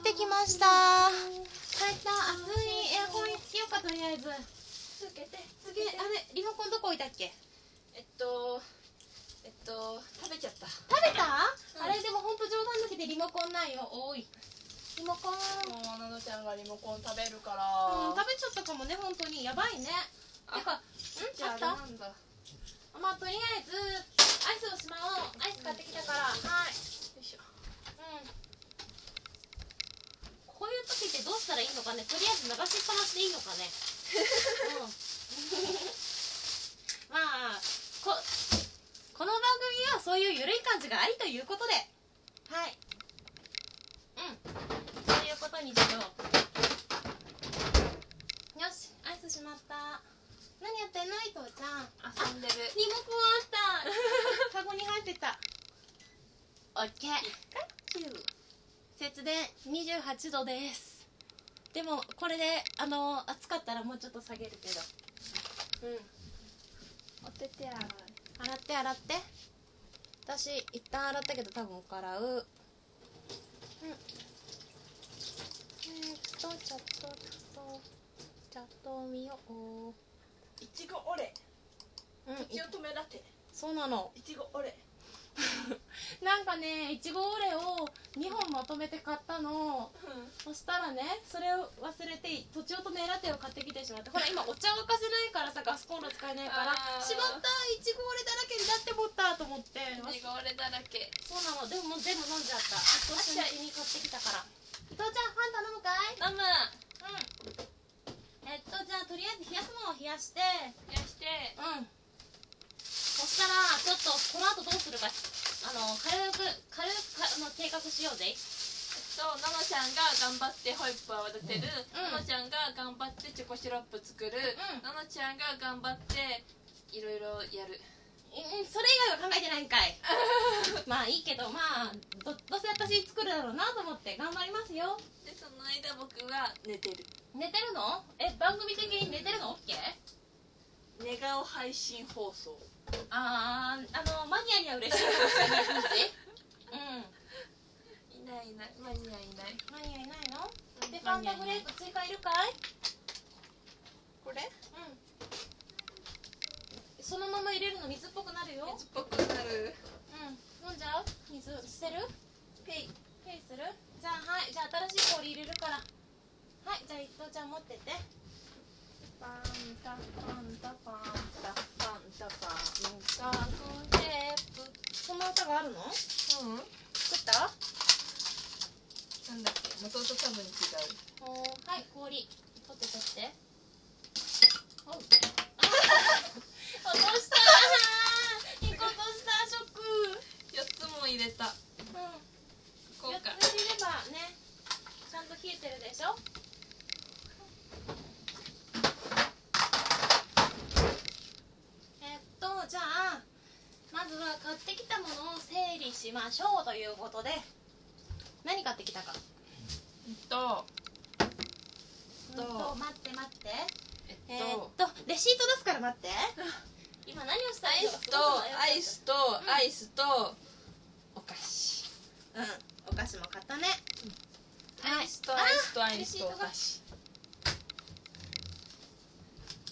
ってきました。帰った暑いエアコンつけようかとりあえず。つけてつけあれリモコンどこ置いたっけ？えっとえっと食べちゃった。食べた、うん。あれでも本当冗談抜きでリモコンないよ。おい。リモコン。もうなのちゃんがリモコン食べるかうん、ら食べちゃったかもね本当に。やばいね。あてかん？じゃああった？あれなんだ？まあとりあえずアイスをしまおう。アイス買ってきたから。はい。よいしょ。うんこういう時ってどうしたらいいのかね。とりあえず流しっぱなしでいいのかね。うん。まあここの番組はそういう緩い感じがありということで。はい。うん。そういうことにしよう。よしアイスしまった。何やってんの伊藤ちゃん。遊んでる。リモコンあった。カゴに入ってた。オッケー節電28度です。でもこれであの暑かったらもうちょっと下げるけど。うん。お手手洗い洗って洗って。私一旦洗ったけど多分洗う。うん。えー、っとチャットチャットチャットを見よう。いちごオレ。うんとちおとめラテそうなの。いちごオレなんかねいちごオレを2本まとめて買ったの。そしたらねそれを忘れてとちおとめラテを買ってきてしまって。ほら今お茶沸かせないからさガスコンロ使えないからしまったいちごオレだらけになって思ったと思って。いちごオレだらけ。そうなの。でももう全部飲んじゃった。伊藤初日に買ってきたから。伊藤ちゃんファン頼むかい？飲む。うん。えっとじゃあとりあえず冷やすものを冷やして。冷やして。うんそしたらちょっとこの後どうするかあの軽く軽くかあの計画しようぜ。そうののちゃんが頑張ってホイップを泡立てる、うん。ののちゃんが頑張ってチョコシロップ作る、うん。ののちゃんが頑張っていろいろやる。うんそれ以外は考えてないんかい。まあいいけどまあどどうせ私作るだろうなと思って頑張りますよ。でその間僕は寝てる。寝てるの？え番組的に寝てるの？OK? 寝顔配信放送あーあのマニアには嬉しい。かもしれない感じうん。いないいない。マニアいない。マニアいないの？うん。でファンタグレープ追加いるかい？これ？うん。そのまま入れるの水っぽくなるよ。水っぽくなる。うん。飲んじゃう？水。捨てる？ペイ。ペイする？じゃあはい。じゃあ新しい氷入れるから。はい。じゃあ伊藤ちゃん持ってって。ファンタファンタファンタファンタファンタグレープそんな歌があるの？うん。作った？なんだっけ？元と多分違うおーはい氷。取って取って。お落とした。ー一個落とした。ショック。4つも入れた。うん。こうか。4つ入れればねちゃんと冷えてるでしょえっとじゃあまずは買ってきたものを整理しましょうということで。何買ってきたか？えっと。うんと待って待って。ええっーっとレシート出すから待って。今何をしたアイスとアイスとうん。アイスとお菓子。うん。お菓子も買ったね。アイスとアイスとアイスとお菓子。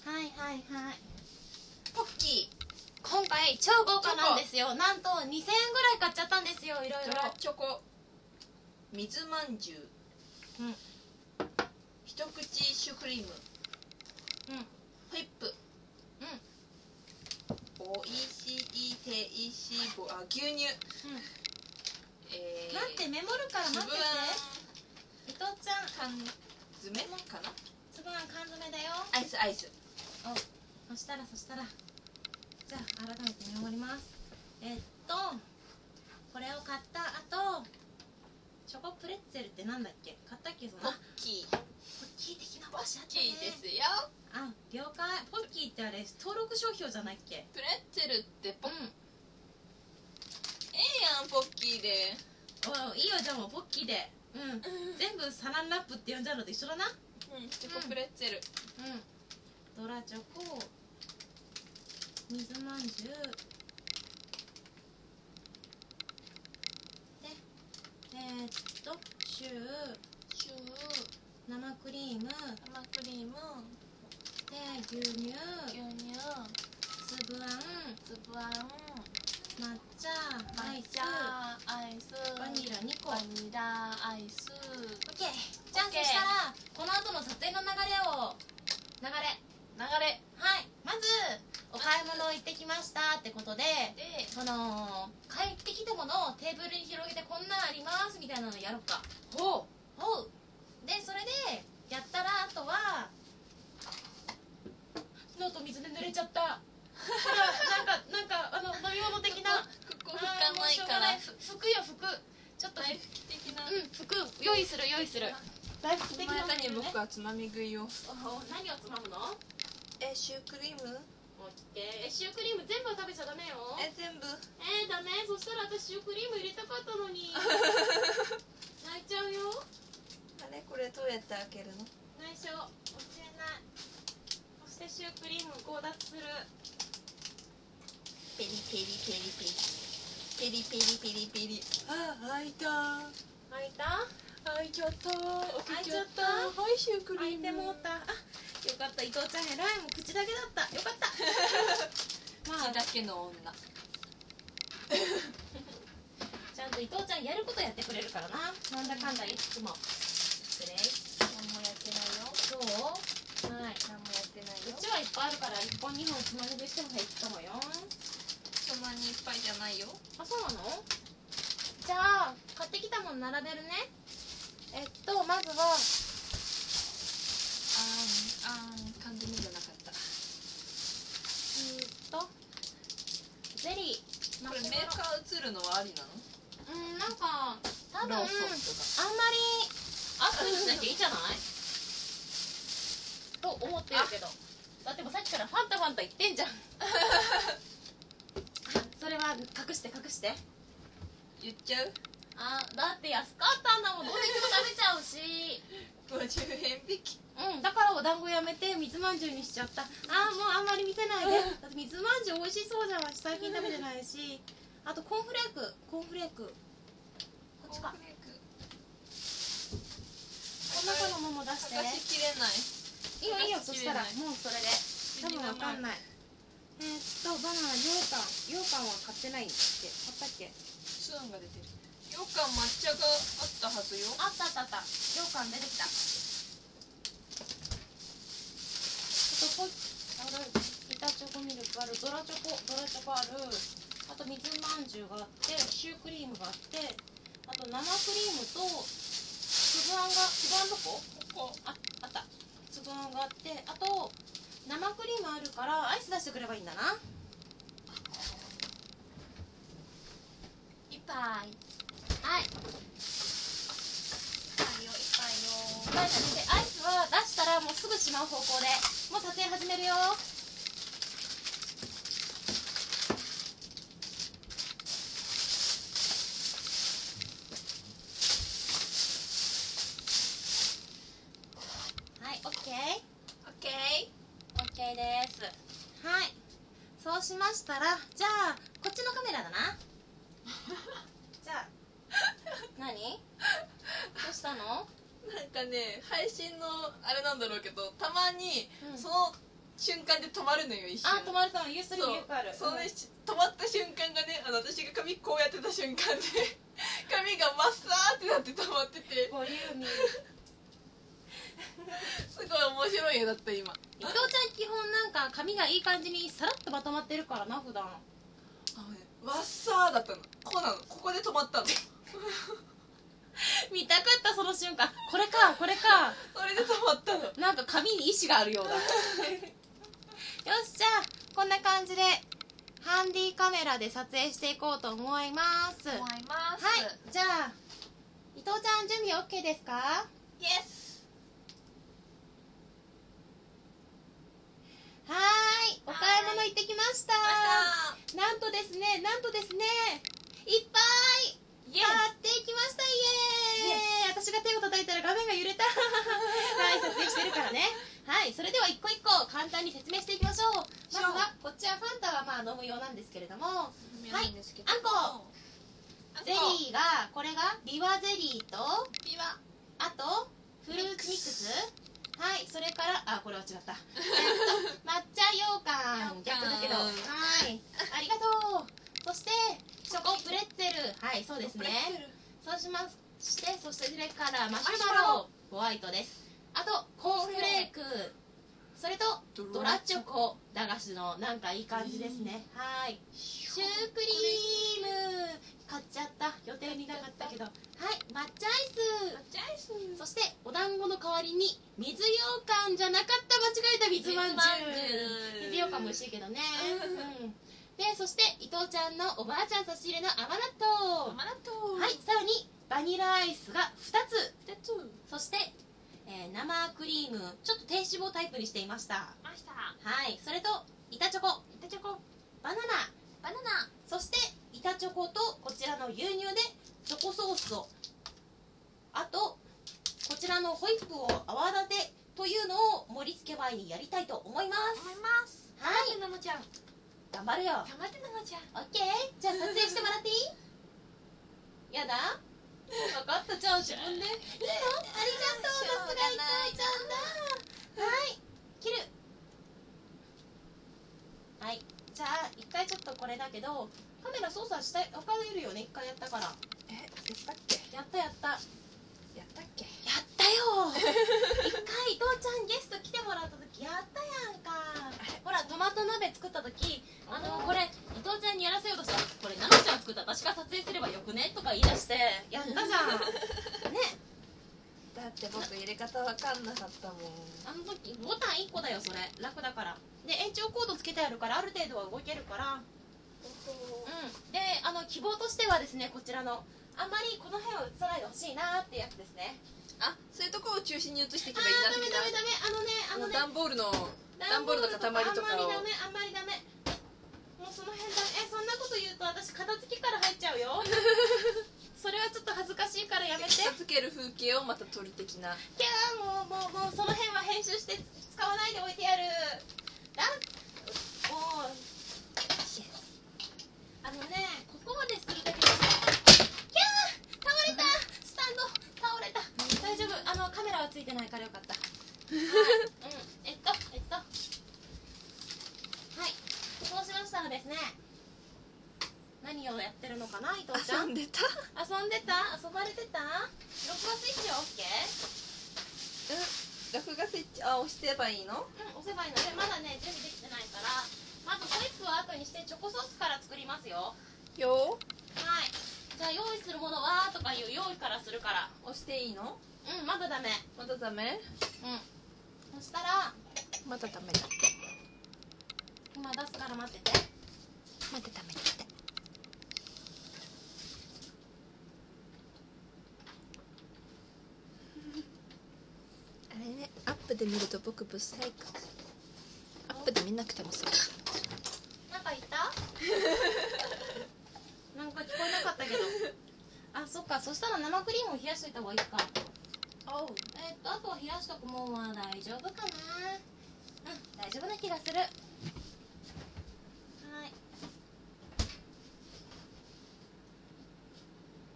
はいはいはい。ポッキ今回超豪華なんですよ。なんと2000円ぐらい買っちゃったんですよいろいろ。チョコ。水まんじゅう。うん。一口シュークリーム。うん。ホイップ。おいしいていしいぼあ牛乳。えー待ってメモるから待ってて。伊藤ちゃん。缶詰かな？つぶあん缶詰だよ。アイスアイス。おそしたらそしたらじゃあ改めてメモります。えっとこれを買った後チョコプレッツェルってなんだっけ？買ったっけその？ポッあキー。ポッキー的なポッ場所あったキーねですよ。あ了解。ポッキーってあれ登録商標じゃないっけ？プレッツェルってポッうん。ええやんポッキーで。おいいよじゃあもうポッキーで。うん。全部サランラップって呼んじゃうのと一緒だな。うんチョコプレッツェル。うん。ドラチョコ水まんじゅう。でえー、っとシュー生クリーム生クリーム。で牛乳。牛乳。粒あん。粒あん。抹茶。抹茶アイス。バニラ2個。バニラアイス。OK じゃあそしたらこの後の撮影の流れを。流れ。流れ。はい。まずお買い物行ってきましたってことででその帰ってきたものをテーブルに広げてこんなんありますみたいなのやろうか。ほおう。でそれでやったらあとはノート水で濡れちゃった。ほ らなんかなんかあの飲み物的なここ拭かないから。あーもうしょうがない。ふ拭くよ拭くちょっと大好き的な。うん拭く用意する用意する。大好き的な前にね僕はつまみ食いを。お何をつまむの？えシュークリーム？オッケーシュークリーム全部は食べちゃダメよ？え全部。えー、ダメ？そしたら私シュークリーム入れたかったのに。泣いちゃうよ。あれ？これどうやって開けるの？内緒。教えない。そしてシュークリーム強奪する。ペリペリペリペリ。ペリペリペリペリ。あ開いた。開いた？開いちゃった。開いちゃった？はいシュークリーム。開いてもうた。あよかった伊藤ちゃん偉いもう口だけだった。よかった。まあ。口だけの女。ちゃんと伊藤ちゃんやることやってくれるからな。なんだかんだいつも。失礼。何もやってないよ。そう？はい。何もやってないうよちはいっぱいあるから1本2本つまみ食いしても平気かもよ。そんなにいっぱいじゃないよ。あそうなの？じゃあ買ってきたもの並べるね。えっとまずはあんあん缶詰じゃなかった。うーんとゼリーこれメーカー映るのはありなの？うんなんか多分あんまりアップにしなきゃいいんじゃない？と思ってるけど。だってもうさっきからファンタファンタ言ってんじゃん。それは隠して隠して。言っちゃう？あだって安かったんだもん。どうでも食べちゃうし。50円引きうん。だからお団子やめて水まんじゅうにしちゃった。あーもうあんまり見せないで。だって水まんじゅう美味しそうじゃん私最近食べてないし。あとコーンフレーク。コーンフレーク。こっちか。この中のもも出して。探しきれない。いいよいいよ。そ探したらもうそれで。多分わかんない。えー、っとバナナ羊羹。羊羹は買ってないっけ買ったっけ？スーンが出てる。ようかん抹茶があったはずよ。あったあったあった。羊羹出てきたちょっとこある板チョコミルクあるドラチョコドラチョコあるあと水まんじゅうがあってシュークリームがあってあと生クリームと粒あんが粒あんどこここああった粒あんがあってあと生クリームあるからアイス出してくればいいんだな。一杯はい。いっぱいよいっぱいよ。でアイスは出したらもうすぐしまう方向でもう撮影始めるよはいオッケーオッケオッケーですはいそうしましたらじゃあこっちのカメラだなじゃあ何どうしたのーなんかね配信のあれなんだろうけどたまにうんその瞬間で止まるのよ一瞬あ止まる止まるユーストリームよくあるそうそのし止まった瞬間がねあの私が髪こうやってた瞬間で髪がマッサーってなって止まっててボリューミーすごい面白い絵だった今伊藤ちゃん基本なんか髪がいい感じにさらっとまとまってるからな普段あのねワッサーだったのこうなのここで止まったの見たかったその瞬間これかこれかそれで止まったのなんか髪に意志があるようだよしじゃあこんな感じでハンディカメラで撮影していこうと思います。思います。はい。じゃあ伊藤ちゃん準備 OK ですか？イエスはーい。お買い物行ってきました。なんとですねなんとですね。いっぱいイエやってきました。イエーイ。私が手を叩いたら画面が揺れた。はい撮影してるからねはいそれでは一個一個簡単に説明していきましょう。まずはこっちはファンタはまあ飲む用なんですけれども。はいあんこ。ゼリーがこれがビワゼリーとビワ。あとフルーツミックス。はいそれからあこれは違った。えっと抹茶羊羹逆だけど。羊はいありがとう。そしてチョコプレッツェル。はいそうですね。そうしましてそしてそれからマシュマロ。ホワイトですあとコーンフレーク。それとドラチョコ。駄菓子のなんかいい感じですね。はい。シュークリーム。買っちゃった。予定になかったけど。はい。抹茶アイス。ジャイス。そしてお団子の代わりに水羊羹じゃなかった間違えた水まんじゅう。水羊羹も美味しいけどね。うん。でそして伊藤ちゃんのおばあちゃん差し入れの甘納豆。マナトはい。さらにバニラアイスが2つ。でつ。そして、えー生クリームちょっと低脂肪タイプにしていました。ました。はい。それと板チョコ。板チョコ。バナナ。バナナ。そして板チョコとこちらの牛乳でチョコソースを。あとこちらのホイップを泡立てというのを盛り付け前にやりたいと思います。思います。はい。なのちゃん。頑張るよ。頑張ってなのちゃん。オッケー。じゃあ撮影してもらっていい？やだ分かったじゃあ自分で。いいのありがとうさすが伊藤ちゃんだ。はい。切る。はい。じゃあ一回ちょっとこれだけどカメラ操作した分かるよね？一回やったから。えでしたっけ？やったやったけやったよ。一回伊藤ちゃんゲスト来てもらった時やったやんか。ほらトマト鍋作った時あのこれ伊藤ちゃんにやらせようとしたらこれ奈々ちゃん作った私が撮影すればよくね？とか言い出してやったじゃん。ね。だって僕入れ方わかんなかったもん。あの時ボタン1個だよそれ。楽だから。で延長コードつけてあるからある程度は動けるから。うん。であの希望としてはですねこちらのあんまりこの辺は映さないでほしいなってやつですね。あそういうとこを中心に移していあけばいいなーダメダメダメあのねああののね段ボールの段ボールの塊とかを。あんまりダメあんまりダメ。もうその辺だえそんなこと言うと私片付けから入っちゃうよ。それはちょっと恥ずかしいからやめて。片付ける風景をまた撮る的な。キャーもうもうもうその辺は編集して使わないでおいてやる。だもうあのねここまでするだけでキャー倒れたスタンド倒れた大丈夫。あのカメラはついてないからよかった。はい、うん、えっとえっと。はい。そうしましたらですね。何をやってるのかな伊藤ちゃん？遊んでた？遊んでた？遊ばれてた？録画スイッチは OK? うん。録画スイッチあ押してばいいの？うん、押せばいいの。でまだね準備できてないから。まずホイップは後にしてチョコソースから作りますよ。よ。はいじゃあ用意するものはとかいう用意からするから。押していいの？うんまだダメ。まだダメ？うん。そしたらまだダメだって。今出すから待ってて。まだダメだって。あれねアップで見ると僕ブサイク。アップで見なくてもさなんか言った？なんか聞こえなかったけど。あそっか。そしたら生クリームを冷やしといた方がいいか。おう。えっとあとは冷やしとくもんは大丈夫かな。うん大丈夫な気がする。はい。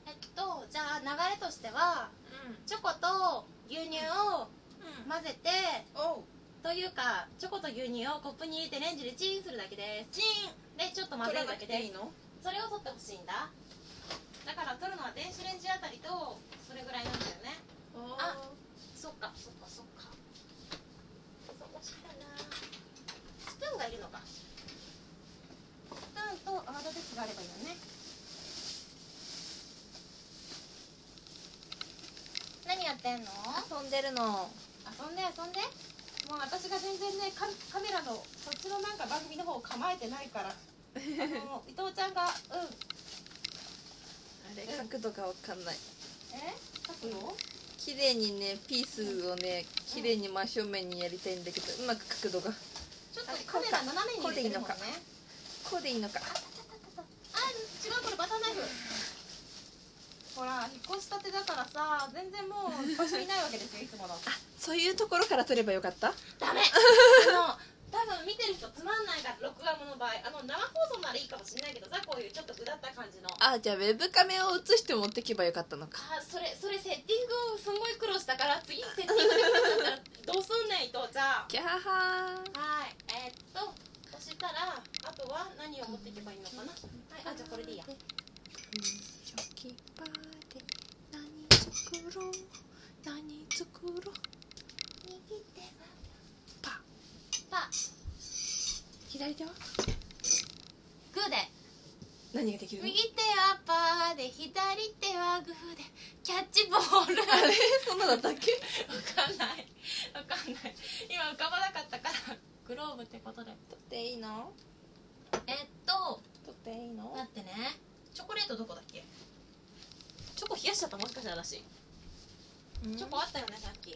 えっとじゃあ流れとしてはチョコと牛乳をうん。混ぜておう。というかチョコと牛乳をコップに入れてレンジでチンするだけです。チン。でちょっと混ぜるだけです。いいの？それを取ってほしいんだ。だから取るのは電子レンジあたりとそれぐらいなんだよね。あそっか。そっかそっか。そうしたな。スプーンがいるのか。スプーンと泡立て器があればいいのね。何やってんの？遊んでるの。遊んで遊んで。もう私が全然ねカカメラのそっちのなんか番組の方を構えてないから。あの伊藤ちゃんがうん。あれ角度がわかんない。え？角度？綺麗にねピースをね綺麗に真正面にやりたいんだけどうまく角度が。ちょっとカメラ斜めに入れてるもんね。ここうでいいのか。あ違うこれバターナイフ。ほら引っ越したてだからさ全然もう場所にないわけですよいつもの。あそういうところから撮ればよかった？ダメ。あの多分見てる人つまんないから録画の場合あの生放送ならいいかもしれないけどさこういうちょっとうだった感じの。あじゃあウェブカメを映して持ってけばよかったのか。あそれそれセッティングをすごい苦労したから次セッティングできなかったらどうすんねん伊藤ちゃんキャハー。はいえーっとそしたらあとは何を持っていけばいいのかな。はいあじゃあこれでいいや。初期パーで何作ろう。何作ろう右手はパパ。左手はグーで。何ができるの？右手はパーで左手はグーで。キャッチボール。あれ？そんなだったっけ？わかんない。わかんない。今浮かばなかったから。グローブってことで。取っていいの？えっと。取っていいの？だってね。チョコレートどこだっけ？チョコ冷やしちゃったもしかして私。チョコあったよねさっき。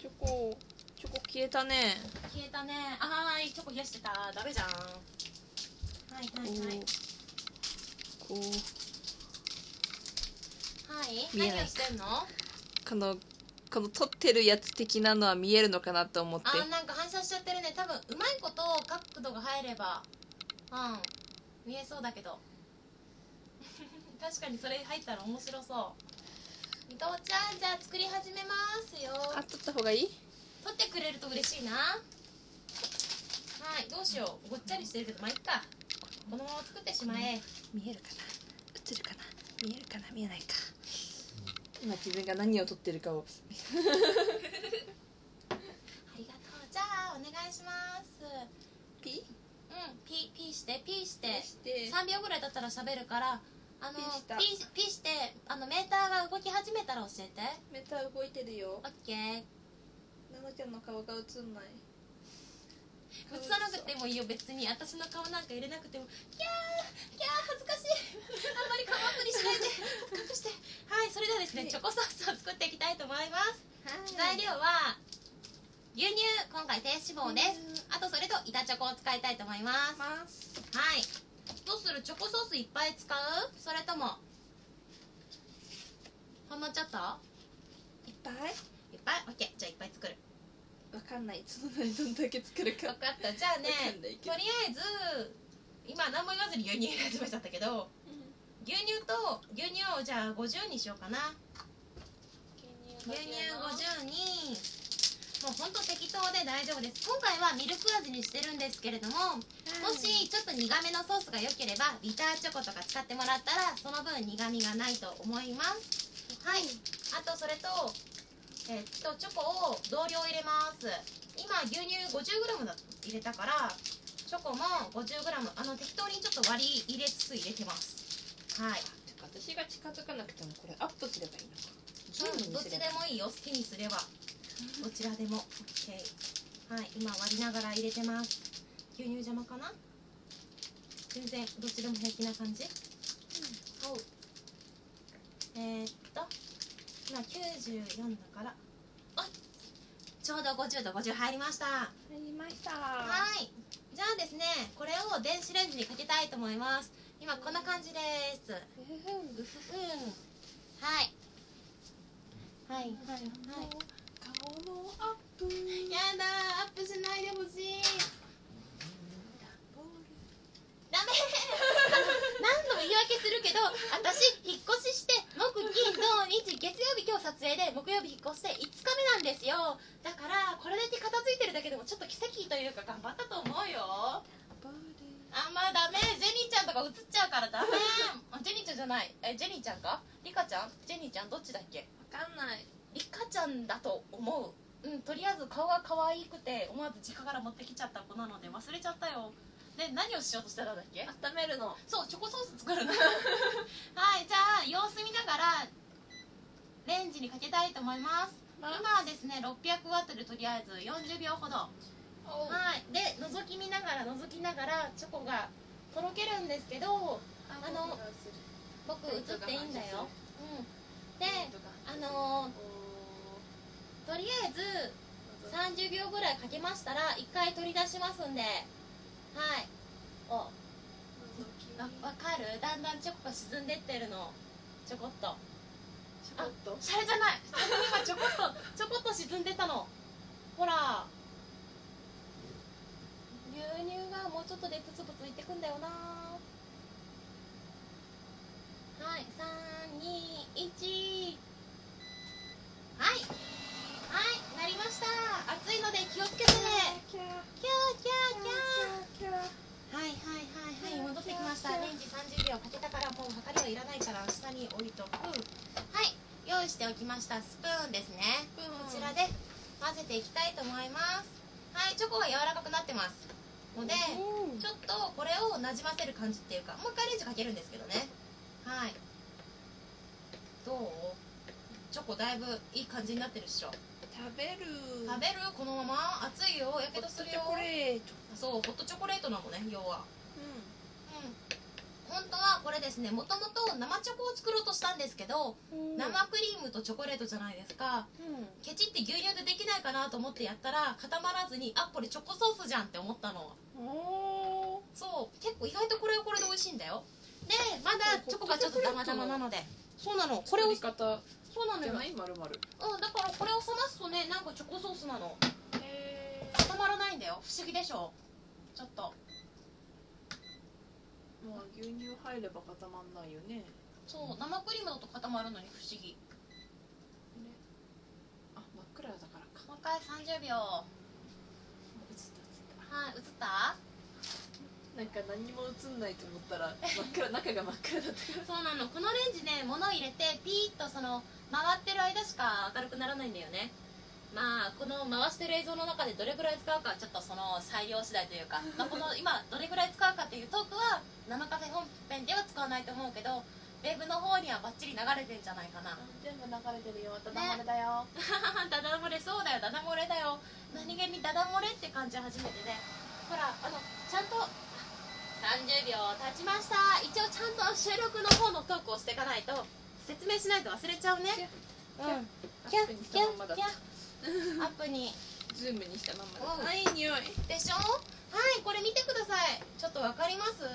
チョコチョコ消えたね。消えたね。あはーいチョコ冷やしてた。ダメじゃん。はいこはいはい。うこう。はい見えない。何をしてんの？このこの撮ってるやつ的なのは見えるのかなと思って。あーなんか反射しちゃってるね。多分うまいこと角度が入ればうん見えそうだけど。確かにそれ入ったら面白そう。伊藤ちゃんじゃあ作り始めますよ。あ撮った方がいい？撮ってくれると嬉しいな。はいどうしよう。ごっちゃりしてるけどまあいっか。このまま作ってしまえ。見えるかな？映るかな？見えるかな？見えないか。今自分が何を撮ってるかを。ありがとう。じゃあお願いします。ピうんピピーしてピーして。して。3秒ぐらい経ったら喋るからあのピーした。ピしてあのメーターが動き始めたら教えて。メタ動いてるよ。オッケーななちゃんの顔が映んない。映さなくてもいいよ別に。私の顔なんか入れなくてもキャーキャー恥ずかしい。あんまり顔アップにしないで。隠して。はいそれではですねはい。チョコソースを作っていきたいと思います。はい。材料は牛乳今回低脂肪です。あとそれと板チョコを使いたいと思います。ます。はい。どうする？チョコソースいっぱい使う？それともほんのちょっと？いっぱい？いっぱい？オッケー。じゃあいっぱい作るわかんない。そのどんだけ作るか。分かった。じゃあねとりあえず今何も言わずに牛乳入れ始めちゃったけど牛乳と牛乳をじゃあ50にしようかな。牛乳50に。もうほんと適当で大丈夫です。今回はミルク味にしてるんですけれども、もしちょっと苦めのソースが良ければビターチョコとか使ってもらったらその分苦みがないと思います。はい。あとそれとえっとチョコを同量入れます。今牛乳 50g だ入れたからチョコも 50g あの適当にちょっと割り入れつつ入れてます。はい。私が近づかなくてもこれアップすればいいのか。うん、どっちでもいいよ。好きにすれば。どちらでも。OK はい。今割りながら入れてます。牛乳邪魔かな？全然どっちでも平気な感じ。おう。えー、っと今94だから。あちょうど50度50入りました。入りました。はい。じゃあですねこれを電子レンジにかけたいと思います。今こんな感じです。うふふん。はい。はい。はい。はい。顔のアップ。やだアップしないでほしいダメ。何度も言い訳するけど私引っ越しして木金土日月曜日今日撮影で木曜日引っ越して5日目なんですよ。だからこれだけ片付いてるだけでもちょっと奇跡というか頑張ったと思うよ。あんまダメ。ジェニーちゃんとか映っちゃうからダメ。あジェニーちゃんじゃない。えジェニーちゃんか？リカちゃん？ジェニーちゃんどっちだっけ？わかんない。リカちゃんだと思う。うんとりあえず顔が可愛くて思わず実家から持ってきちゃった子なので忘れちゃったよで何をしようとしてたんだっけ？温めるの。そうチョコソース作るの。はいじゃあ様子見ながらレンジにかけたいと思います。今はですね600ワットでとりあえず40秒ほど。はい。で覗き見ながら覗きながらチョコがとろけるんですけどあの僕映っていいんだよ。うん。であのーとりあえず30秒ぐらいかけましたら1回取り出しますんではい。お。わわかる？だんだんチョコが沈んでってるの。ちょこっと。ちょこっと？シャレじゃない。今ちょこっと ちょこっと沈んでたの。ほら。牛乳がもうちょっとでプツプツいってくんだよな。はい321はいはいなりました。熱いので気をつけてね。キャーキャーキャー。キャーキャーはいはいはいはい戻ってきました。レンジ30秒かけたからもう測りはいらないから下に置いとく。はい用意しておきましたスプーンですね。こちらで混ぜていきたいと思います。はいチョコが柔らかくなってます。のでうん。ちょっとこれをなじませる感じっていうかもう一回レンジかけるんですけどね。はい。どう？チョコだいぶいい感じになってるっしょ食べる。食べる？このまま？熱いよ。やけどするよ。ホットチョコレート。そうホットチョコレートなのね要は。ううん。本当はこれですねもともと生チョコを作ろうとしたんですけど、ん。生クリームとチョコレートじゃないですか。うん。ケチって牛乳でできないかなと思ってやったら固まらずにあこれチョコソースじゃんって思ったの。おそう。結構意外とこれはこれで美味しいんだよ。でまだチョコがちょっとダマダマなので。そうなの。これをり方そうなのよじゃないまるまるうんだからこれを冷ますとねなんかチョコソースなの。へ固まらないんだよ。不思議でしょ？ちょっと。まあ牛乳入れば固まんないよね。そう生クリームだと固まるのに不思議。ね。あ真っ暗だからか。もう一回30秒。は映った映っい映った？たなんか何にも映んないと思ったら真っ暗中が真っ暗だった。からそうなの。このレンジね物を入れてピーッとその回ってる間しか明るくならないんだよね。まあこの回してる映像の中でどれぐらい使うかはちょっとその裁量次第というか、まあ、この今どれぐらい使うかっていうトークは生カフェ本編では使わないと思うけどウェブの方にはバッチリ流れてんじゃないかな。全部流れてるよ。ダダ漏れだよ、ダダ漏れそうだよ。ダダ漏れだよ。何気にダダ漏れって感じ初めてでほらあのちゃんとあ30秒経ちました。一応ちゃんと収録の方のトークをしていかないと説明しないと忘れちゃうね。うん。キャッキャッキャッアップに。ズームにしたまんまだ。うん。あいい匂い。でしょ？はいこれ見てください。ちょっとわかります？は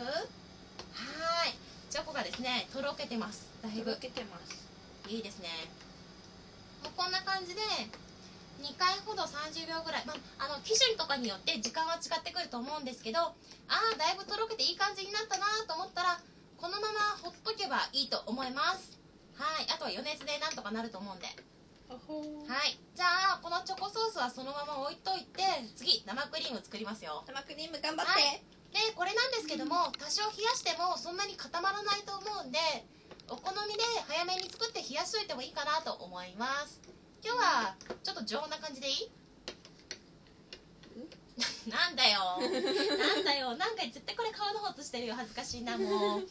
い。チョコがですねとろけてます。だいぶ。とろけてます。いいですね。もうこんな感じで2回ほど30秒ぐらい、まあ、あの機種とかによって時間は違ってくると思うんですけどああだいぶとろけていい感じになったなと思ったらこのままほっとけばいいと思いますはいあとは余熱でなんとかなると思うんで。はい。じゃあこのチョコソースはそのまま置いといて次生クリーム作りますよ。生クリーム頑張はって。でこれなんですけども多少冷やしてもそんなに固まらないと思うんでお好みで早めに作って冷やしといてもいいかなと思います。今日はちょっと常温な感じでいい？なんだよ。なんだよ。なんか絶対これ顔の方としてるよ恥ずかしいなもう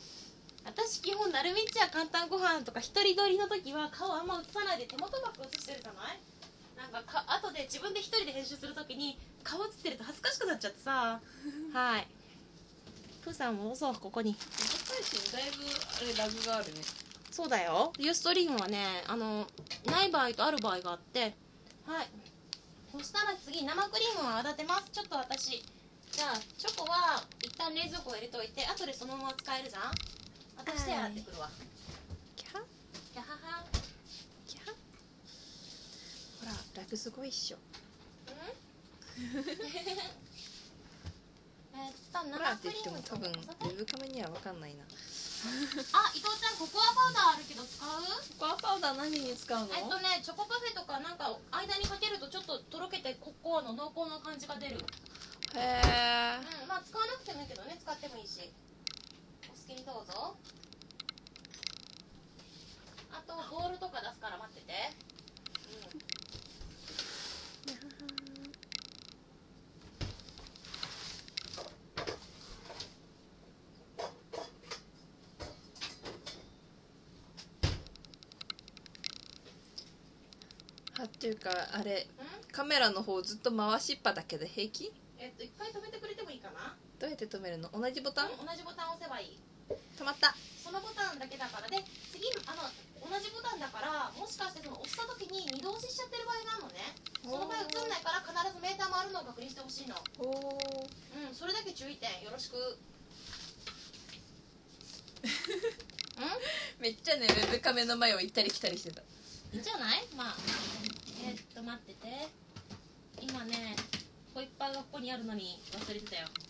私基本なるみっちゃ簡単ご飯とか一人撮りの時は顔あんま映さないで手元ばっか映してるじゃない？なんかか後で自分で一人で編集する時に顔映ってると恥ずかしくなっちゃってさ。はい。プーさん戻そうここに。だいぶあれラグがあるね。そうだよ。ユーストリームはねあのない場合とある場合があって。はい。そしたら次生クリームを泡立てます。ちょっと私。じゃあチョコは一旦冷蔵庫入れといて後でそのまま使えるじゃん？私手洗ってくるわ。キャキャハハ。キャほらラグすごいっしょ。うん？えっと生クリームと言っても多分ウェブカメには分かんないな。あ伊藤ちゃんココアパウダーあるけど使う？ココアパウダー何に使うの？えっとねチョコパフェとかなんか間にかけるとちょっととろけてココアの濃厚な感じが出る。へえうんまあ使わなくてもいいけどね使ってもいいしお好きにどうぞ。あとボールとか出すから待ってて。うん。あっていうかあれうん？カメラの方ずっと回しっぱだけで平気？えっと一回止めてくれてもいいかな？どうやって止めるの？同じボタン？うん同じボタン押せばいい止まった。そのボタンだけだから。で次あの同じボタンだからもしかしてその押した時に二度押ししちゃってる場合があるのね。その場合映んないから必ずメーター回るのを確認してほしいの。う。んそれだけ注意点よろしく。めっちゃねウェブカメの前を行ったり来たりしてた。いいんじゃない？まあえーっと待ってて。今ねホイッパーがここにあるのに忘れてたよ。出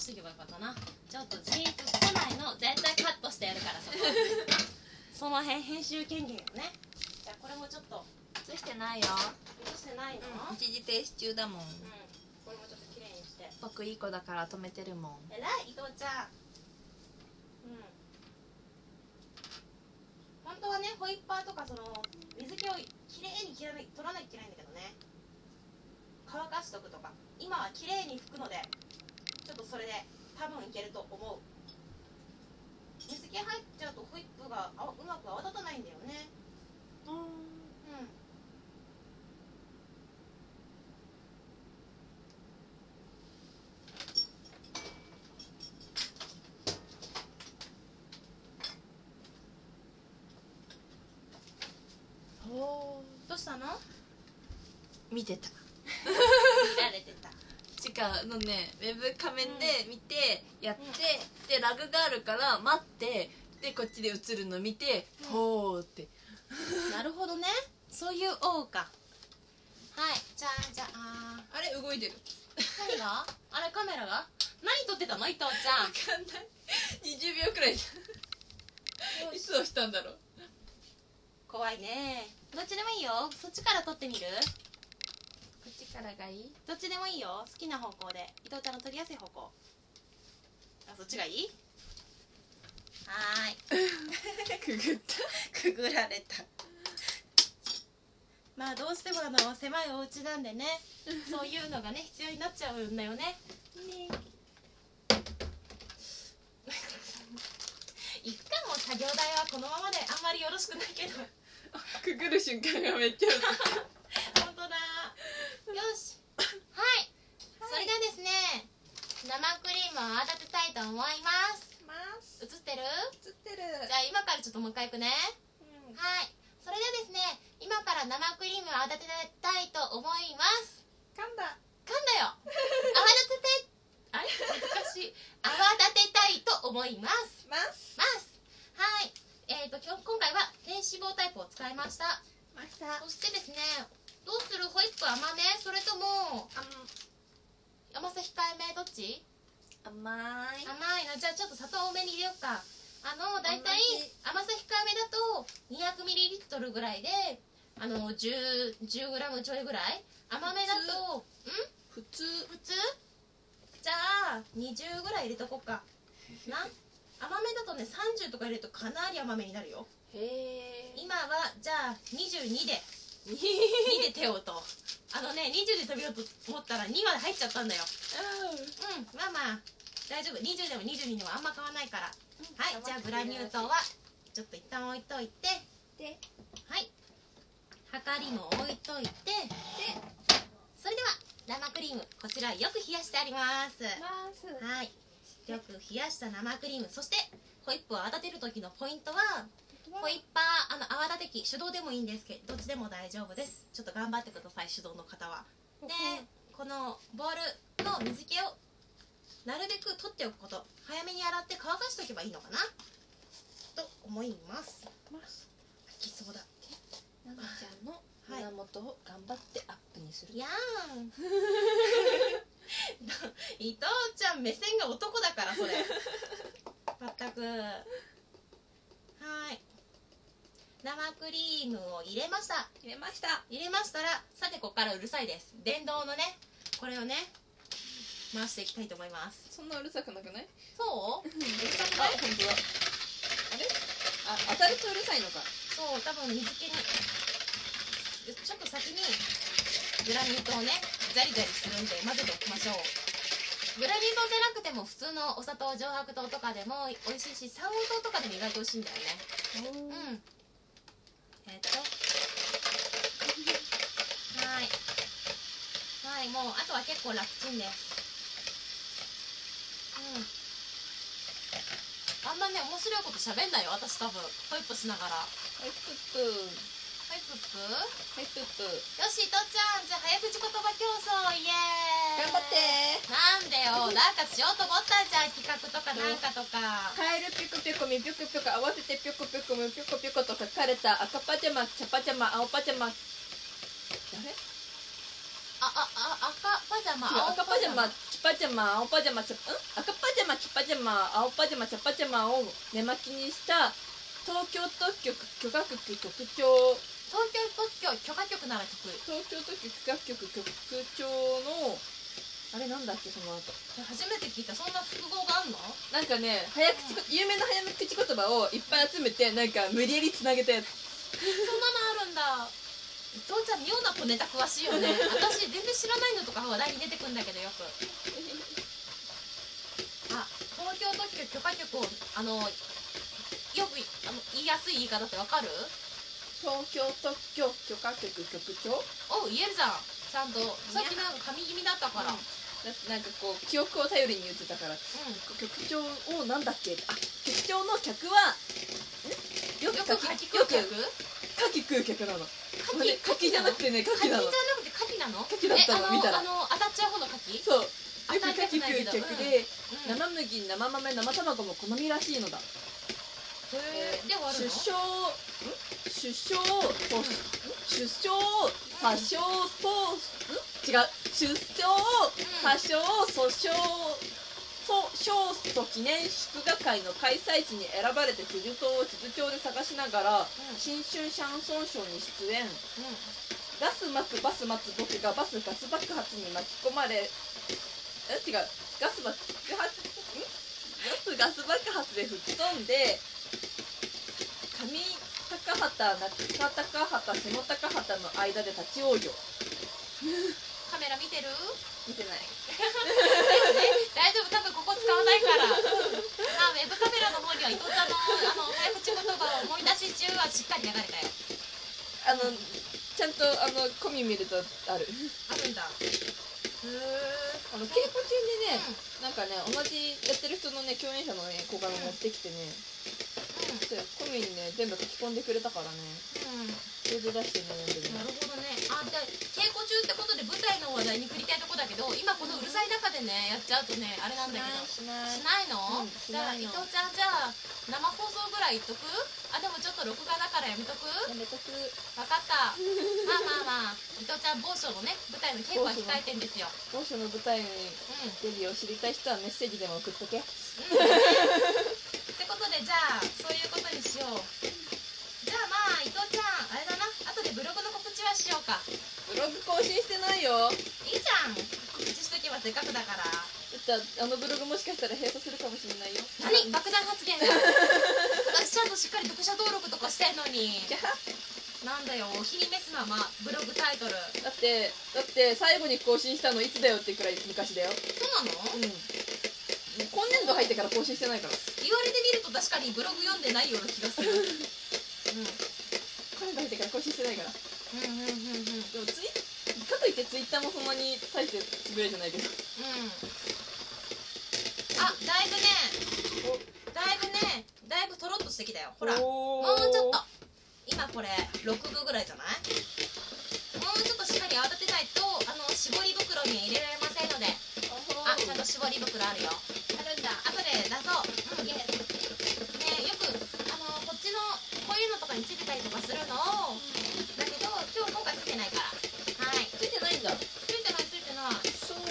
しとけばよかったな。ちょっとジーンと来ないの絶対カットしてやるからそこ。その辺編集権限をね。じゃあこれもちょっと映してないよ。許してないの、うん。一時停止中だもん。これもちょっと綺麗にして。僕いい子だから止めてるもん。えらい伊藤ちゃん。うん。本当はねホイッパーとかその水気をきれいに切らない取らないといけないんだけどね。乾かしとくとか。今はきれいに拭くのでとそれで多分いけると思う。水気入っちゃうとホイップがあうまく泡立たないんだよね。うん。おどうしたの？見てた違うのねウェブ画面で見てやって、でラグがあるから待ってでこっちで映るの見て、ほーって。なるほどね。そういう王か。はい。じゃあじゃああれ動いてる。何が？あれカメラが？何撮ってたの？伊藤ちゃん。分かんない。20秒くらいいつ押したんだろう。怖いね。どっちでもいいよ。そっちから撮ってみる？からがいい？どっちでもいいよ。好きな方向で。伊藤ちゃんが撮りやすい方向。あそっちがいい？はーい。くぐった。くぐられた。まあどうしてもあの狭いお家なんでね。そういうのがね必要になっちゃうんだよね。ね。行くかも作業台はこのままであんまりよろしくないけど。くぐる瞬間がめっちゃし。はい、それではですね生クリームを泡立てたいと思います。ます。映ってる？映ってる。じゃあ今からちょっともう一回いくね。はい。それではですね今から生クリームを泡立てたいと思います。噛んだ。噛んだよ。泡立ててあれ？難しい。泡立てたいと思います。ます。ます。はい。えーと今日今回は低脂肪タイプを使いました。ました。そしてですねどうする？ホイップ甘め？それとも甘さ控えめ？どっち？甘い。甘いのじゃあちょっと砂糖多めに入れようか。あの大体甘さ控えめだと 200ml ぐらいであの 10, 10g ちょいぐらい？甘めだとん？普通。普通？じゃあ20ぐらい入れとこうか。な？甘めだとね30とか入れるとかなり甘めになるよ。へえ。今はじゃあ22で2で手をと。あのね20で飛びようと思ったら2まで入っちゃったんだよ。うん。まあまあ。大丈夫。20でも22でもあんま変わんないから。はいじゃあグラニュー糖はちょっと一旦置いといて。ではい。はかりも置いといて。でそれでは生クリームこちらよく冷やしてあります。ます。はい。よく冷やした生クリーム。そしてホイップを泡立てる時のポイントはホイッパーあの泡立て器手動でもいいんですけどどっちでも大丈夫です。ちょっと頑張ってください手動の方はでこのボウルの水気をなるべく取っておくこと。早めに洗って乾かしておけばいいのかな？と思います。ます。きそうだななちゃんのはい。胸元を頑張ってアップにする。やーん。伊藤ちゃん目線が男だからそれ。まったく。はい生クリームを入れました。入れました。入れましたらさてここからうるさいです。電動のねこれをね回していきたいと思います。そんなうるさくなくない？そう？うるさくあない本当だ。あれあ当たるとうるさいのか。そう多分水気にちょっと先にグラニュー糖をねジャリジャリするんで混ぜておきましょう。グラニュー糖じゃなくても普通のお砂糖上白糖とかでも美味しいし三黄糖とかでも意外と美味しいんだよね。うんえっと。はい。はいもうあとは結構楽ちんです。うん。あんまね面白いこと喋んないよ私多分。ホイップしながら。ホイップはいプップはいプップよし、とっちゃん、じゃあ早口言葉競争、イエーイ。頑張って。なんでよ、なんかしようと思ったじゃん、企画とかなんかとか。カエルピョコピョコミピョコピョコ合わせてピョコピョコミピョコピョコと書かれた赤パジャマ茶パジャマ青パジャマ。あれああ赤パジャマ違う赤パジャマキパジャマ青パジャマチャん？赤パジャマキパジャマ青パジャマチャパジャマを寝巻きにした東京特許許可局局長東京特許許可局なら得意。東京特許許可局局長のあれなんだっけその後。初めて聞いたそんな複合があんの？なんかね早口こ有名な早口言葉をいっぱい集めてなんか無理やりつなげたやつ。そんなのあるんだ。伊藤ちゃん妙な小ネタ詳しいよね。私全然知らないのとか話題に出てくんだけどよく。あ東京特許許可局をあのよくあの言いやすい言い方ってわかる？東京特許許可局局長？おう言えるじゃん。ちゃんとさっきなんか噛み気味だったから、だってなんかこう記憶を頼りに言ってたから。局長をなんだっけ？あ局長の客はん？よよく書書き食う客？書き食う客なの。書これ書きじゃなくてね書きなの。書きじゃなくて書きなの？書きだったの見たら。あの当たっちゃう方の書き？そう。よく書き食う客で、うん。生麦生豆生卵も好みらしいのだで終わるの出生ん出生と出生詐称とん違う出生詐称訴訟訴訟と記念祝賀会の開催地に選ばれて地図島を地図帳で探しながら、新春シャンソンショーに出演ガス巻くバス待つ僕がバスガス爆発に巻き込まれえ違うガス爆発んガスガス爆発で吹っ飛んで上高畑中高畑下高畑の間で立ち往生。カメラ見てる？見てない。大丈夫。多分ここ使わないから。まあウェブカメラの方には伊藤ちゃんのあの早口言葉を思い出し中はしっかり流れたよ。あのちゃんとあの込み見るとある。あるんだ。へえあの稽古中にね、なんかね同じやってる人のね共演者のね子が持ってきてね、そうコミにね。全部書き込んでくれたからね。うん。出してね読んでなね。るほどねあで稽古中ってことで舞台の話題に振りたいとこだけど今このうるさい中でねやっちゃうとねあれなんだけど。しないしない。の、うんしじゃあ伊藤ちゃんじゃあ生放送ぐらい言っとく？あでもちょっと録画だからやめとく？やめとく。分かった。まあまあまあ。伊藤ちゃん某所のね舞台の稽古は控えてんですよ。当初の舞台にうんデビューを知りたい人はメッセージでも送っとけ。ってことでじゃあじゃあまあ伊藤ちゃんあれだな。後でブログの告知はしようか。ブログ更新してないよ。いいじゃん。告知しとけばせっかくだから。だってあのブログもしかしたら閉鎖するかもしれないよ。何？爆弾発言が 私ちゃんとしっかり読者登録とかしてんのに。じゃあなんだよ。お気に召すままブログタイトル。だってだって最後に更新したのいつだよってくらい昔だよ。そうなの？うん今年度入ってから更新してないから。言われてみると確かにブログ読んでないような気がする。うん。今年度入ってから更新してないから。うんうんうんうん。でもツイかといってツイッターもそんなに大してつぶれじゃないけど。うん。あだいぶね。だいぶね。だいぶとろっとしてきたよ。ほら。ももうちょっと。今これ6分ぐらいじゃない？もうちょっとしっかり泡立てないとあの絞り袋には入れられませんので。あちゃんと絞り袋あるよ。あるんだ。後で出そう、うん、ねよくあのこっちのこういうのとかについてたりとかするのを。だけど今日今回ついてないから。はい。ついてないんだ。ついてないついてない。そう。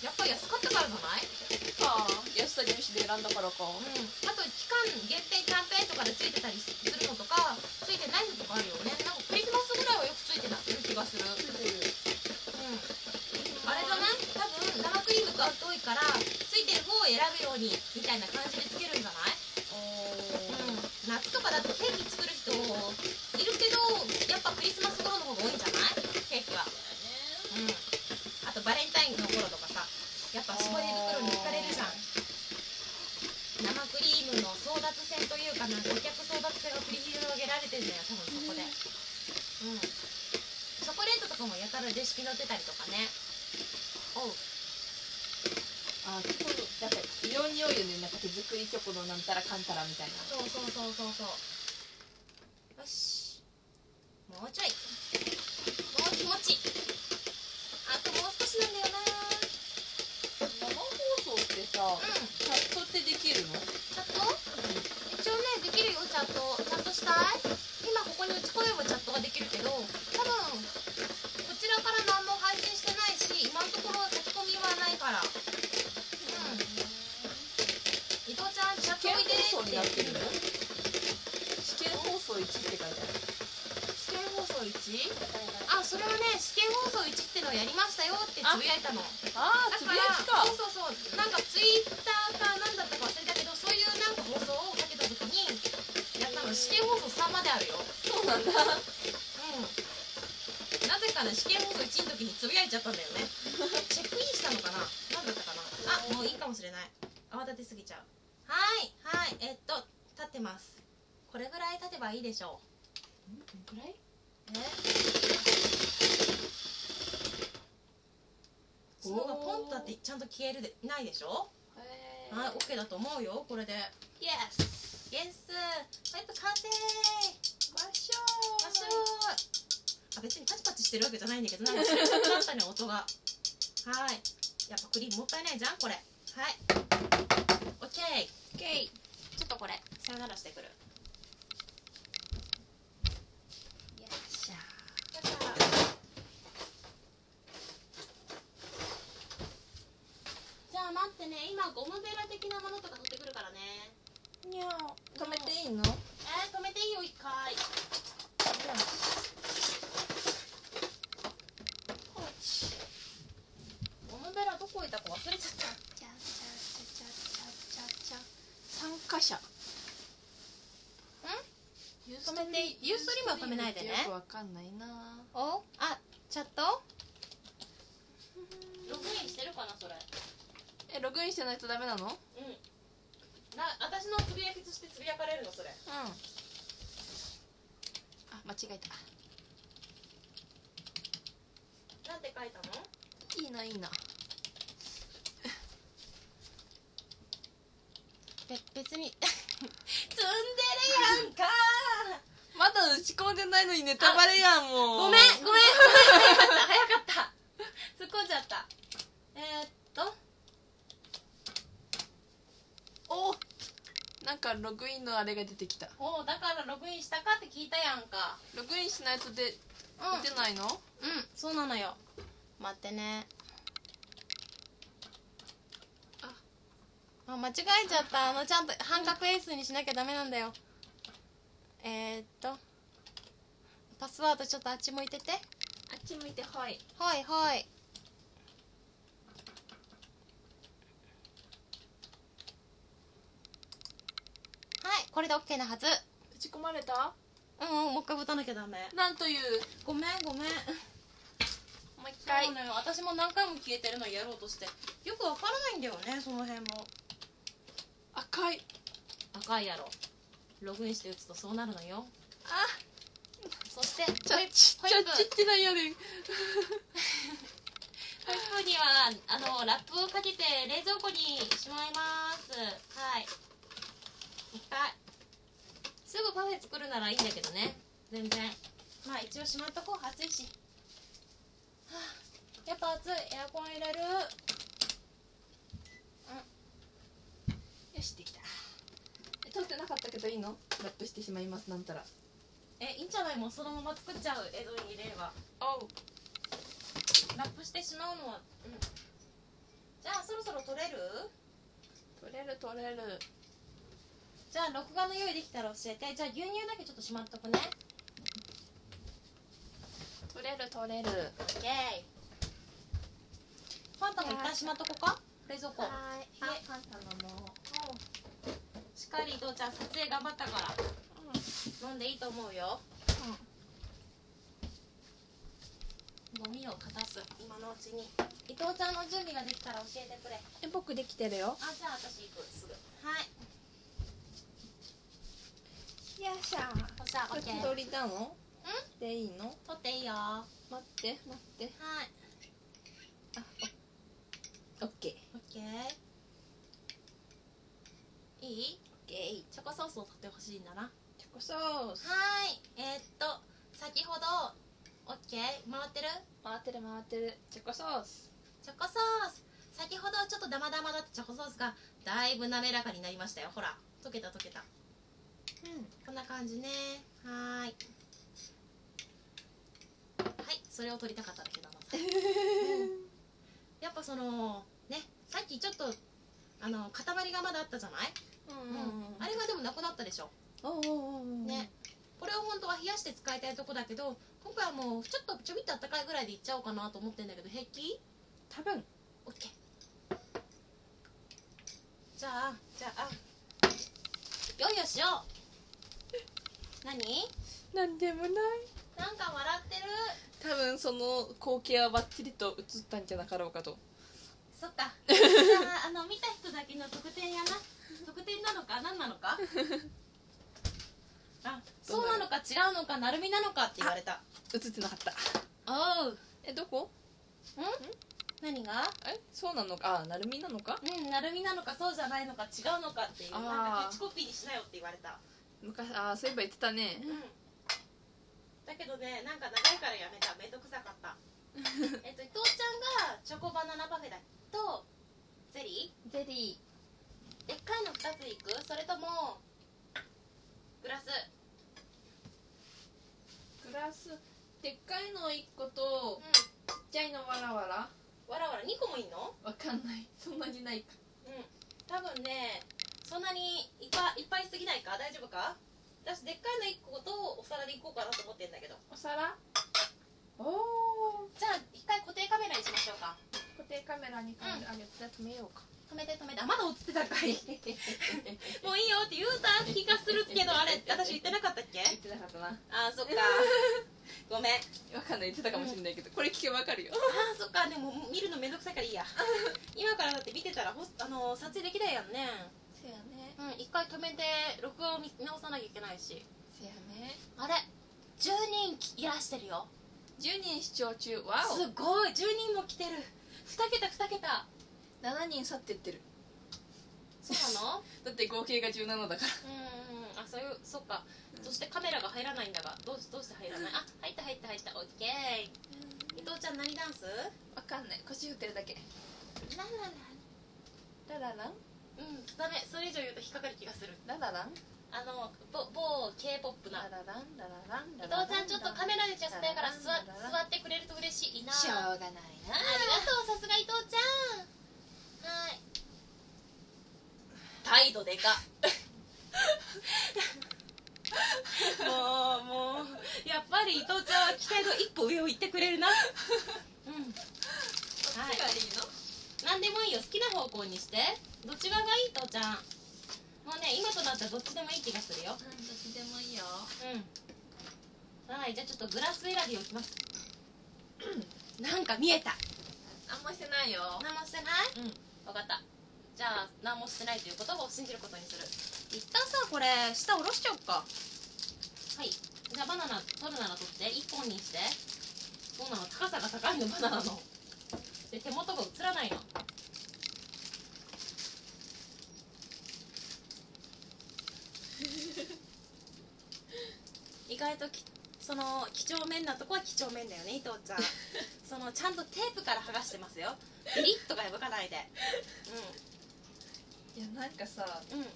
やっぱり安かったからじゃない？か安さ重視で選んだからか。うん、あと期間限定キャンペーンとかでついてたりするのとかついてないのとかあるよね。なんかクリスマスぐらいはよくついてたる気がするうんあれじゃない多分生クリームが遠いからついてる方を選ぶようにみたいな感じでつけるんじゃない？うん。夏とかだとケーキ作る人いるけどやっぱクリスマス頃の方が多いんじゃない？ケーキは。うん。あとバレンタインの頃とかさやっぱ絞り袋に惹かれるじゃん。生クリームの争奪戦というかなんかお客争奪戦が繰り広げられてんだよ多分そこで。うん。チョコレートとかもやたらレシピ載ってたりとかねおうあそうだから非常に多いよねなんか手作りチョコのなんたらかんたらみたいな。そうそうそうそうそう。よし。もうちょい。もう気持ち。あともう少しなんだよな。生放送ってさうん。チャットってできるの？チャット？一応ねできるよチャット。チャットしたい？今ここに打ち込めばチャットができるけど多分こちらから何も配信してないしになってるの試験放送1って書いてある。試験放送 1? あそれはね試験放送1ってのをやりましたよってつぶやいたの。ああつぶやきか。そうそうそう。なんかツイッターか何だったか忘れたけどそういうなんか放送をかけた時にやったの。試験放送3まであるよ。そうなんだ。うん。なぜかね試験放送1の時につぶやいちゃったんだよね。チェックインしたのかな？何だったかな？あもういいかもしれない。慌ててすぎちゃう。はいはいえっと立ってます。これぐらい立てばいいでしょどん？くらい？うえ角がポンと立ってちゃんと消えるでないでしょ？へはい OK だと思うよこれで。イエスイエス。パイプ完成。わっしわっしょー。あ別にパチパチしてるわけじゃないんだけどな。んかそれっぽくなったね音が。はい。やっぱクリームもったいないじゃんこれ。はいケイ。ちょっとこれさよならしてくるよっしゃだからじゃあ待ってね今ゴムベラ的なものとか取ってくるからねにゃお止めていいのえー、止めていいよ一回ゴムベラどこ置いたか忘れちゃったちゃちゃちゃちゃちゃちゃ参加者止めてユーストリームは止めないでねよくわかんないなおあチャットログインしてるかなそれえログインしてないとダメなの？うん。うんな私のつぶやきとしてつぶやかれるのそれ。あ間違えた。なんて書いたの？いいないいなべ別に。ツンデレやんか。まだ打ち込んでないのにネタバレやんもう。ごめんごめんごめん早かった早かった突っ込んじゃったえー、っとおなんかログインのあれが出てきた。おうだからログインしたかって聞いたやんか。ログインしないとでうん。出てないの？うんそうなのよ。待ってね。あ。あ間違えちゃった。あのちゃんと半角英数にしなきゃダメなんだよ。えー、っとパスワードちょっとあっち向いてて。あっち向いてはい。はいはいはいこれで OK なはず。打ち込まれた？うんうんもう一回打たなきゃダメ。なんという？ごめんごめん。もう一回。そうなのよ。私も何回も消えてるのやろうとして。よくわからないんだよねその辺も。赤い。赤いやろ。ログインして打つとそうなるのよ。あ。そしてちゃホイちホイップ。ちゃちってないやねん。ホイップにはあのラップをかけて冷蔵庫にしまいます。はい。一回すぐパフェ作るならいいんだけどね。全然。まあ一応しまっとこう。暑いし。はあ。やっぱ暑い。エアコン入れる。よしできた。え撮ってなかったけどいいの？ラップしてしまいます。なんたら。えいいんじゃない？もうそのまま作っちゃう。映像に入れれば。おう。ラップしてしまうのは。うん。じゃあそろそろ撮れる？取れる取れるじゃあ録画の用意できたら教えて。じゃあ牛乳だけちょっとしまっとくね。取れる取れる。オッケーファンタも一旦しまっとこうか？冷蔵庫。い。あパンタのも。しっかり伊藤ちゃん撮影頑張ったから。飲んでいいと思うよ。ゴミを片す。今のうちに。伊藤ちゃんの準備ができたら教えてくれ。え僕できてるよ。あじゃあ私行く。すぐ。はいよっしゃそしたらこ OK っち撮りなの？でいいの？撮っていいよ。は待って待って。い。あオッケー。OK いい？オッケー。チョコソースを取ってほしいんだな。チョコソース。はい。えー、っと先ほど OK 回ってる？回ってる回ってる。チョコソース。チョコソース。先ほどちょっとダマダマだったチョコソースがだいぶ滑らかになりましたよ。ほら溶けた溶けたうんこんな感じね。はーい。はいそれを取りたかっただけだな。やっぱそのねさっきちょっとあの塊がまだあったじゃない、うんあれがでもなくなったでしょ？ね。これを本当は冷やして使いたいとこだけどこ今回はもうちょっとちょびっとあったかいぐらいでいっちゃおうかなと思ってんだけど平気？多分。オッケー。じゃあじゃあ。よいよしよう何？なんでもない。なんか笑ってる。多分その光景はバッチリと映ったんじゃなかろうかと。そっか。じゃああの見た人だけの特典やな。特典なのか何なのか？あそうなのか違うのかなるみなのかって言われた。映ってなかった。おう。えどこ？何が？えそうなのか？あなるみなのか？うんなるみなのかそうじゃないのか違うのかっていうなんかキャッチコピーにしなよって言われた昔あそういえば言ってたね。うん。だけどねなんか長いからやめた。めんどくさかった。えっと伊藤ちゃんがチョコバナナパフェだとゼリゼリー。でっかいの2ついく。それともグラス。ーグラス。でっかいの1個とうん。ちっちゃいのわらわら？わらわら？2個もいんの？わかんない。そんなにないか。うん。多分ねそんなにいっぱいいっぱいすぎないか？大丈夫か？私でっかいの1個とお皿でいこうかなと思ってんだけど。お皿？おおじゃあ一回固定カメラにしましょうか。固定カメラにうん。あ止めようか。止めて止めて。あまだ映ってたんかい。もういいよって言うた気がするけどあれ私言ってなかったっけ？言ってなかったな。あーそっか。ごめん。わかんない言ってたかもしれないけど。これ聞けばわかるよ。あーそっか。でも見るのめんどくさいからいいや。今からだって見てたらほあの撮影できないやんねねうん一回止めて録画を見直さなきゃいけないし。せやね。あれ10人いらしてるよ。10人視聴中。わすごい。10人も来てる。2桁2桁。お7人去ってってる。そうなの？だって合計が17だから。うんうんうん。あそういうそっか、そしてカメラが入らないんだが。どうしどうして入らない？あ入った入った入った。オッケー。伊藤ちゃん何ダンス？わかんない。腰振ってるだけ。ララララララン？うんダメそれ以上言うと引っかかる気がする。ラララン？あのぼ某 k p o p な。ララランラララン伊藤ちゃんちょっとカメラでちゃったやから座座ってくれると嬉しいな。しょうがないな。ありがとうさすが伊藤ちゃん。はい。態度でか。もうもうやっぱり伊藤ちゃんは期待の一歩上を行ってくれるな。うん。はい。がいいの？何でもいいよ。好きな方向にして。どっち側がいい？伊藤ちゃん。もうね今となったらどっちでもいい気がするよ。うんどっちでもいいよ。うん。はいじゃあちょっとグラス選びをいきます。なんか見えた。何もしてないよ。何もしてない？うん。分かった。じゃあ何もしてないということを信じることにする。一旦さこれ下下ろしちゃおうか。はい。じゃあバナナ取るなら取って1本にして。どうなの？高さが高いの？バナナので手元が映らないの。意外ときその几帳面なとこは几帳面だよね伊藤ちゃん。そのちゃんとテープから剥がしてますよ。ビリッとか破かないで。いやなんかさうん。うん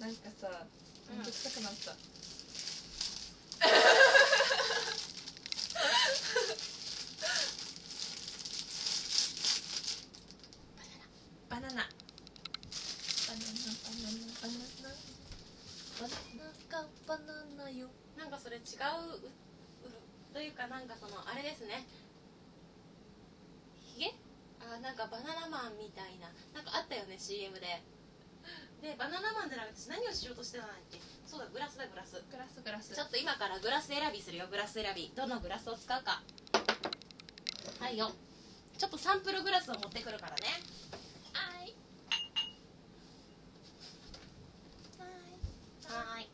なんかさめん。どくさくなった、バナナバナナバナナバナナバナナがバナナよなんかそれ違うううというかなんかそのあれですねひげあなんかバナナマンみたいななんかあったよね CM ででバナナマンじゃなくて私何をしようとしてたんだっけそうだグラスだグラスグラスグラスちょっと今からグラス選びするよグラス選び。どのグラスを使うか。はいよ。ちょっとサンプルグラスを持ってくるからね。はい。はい。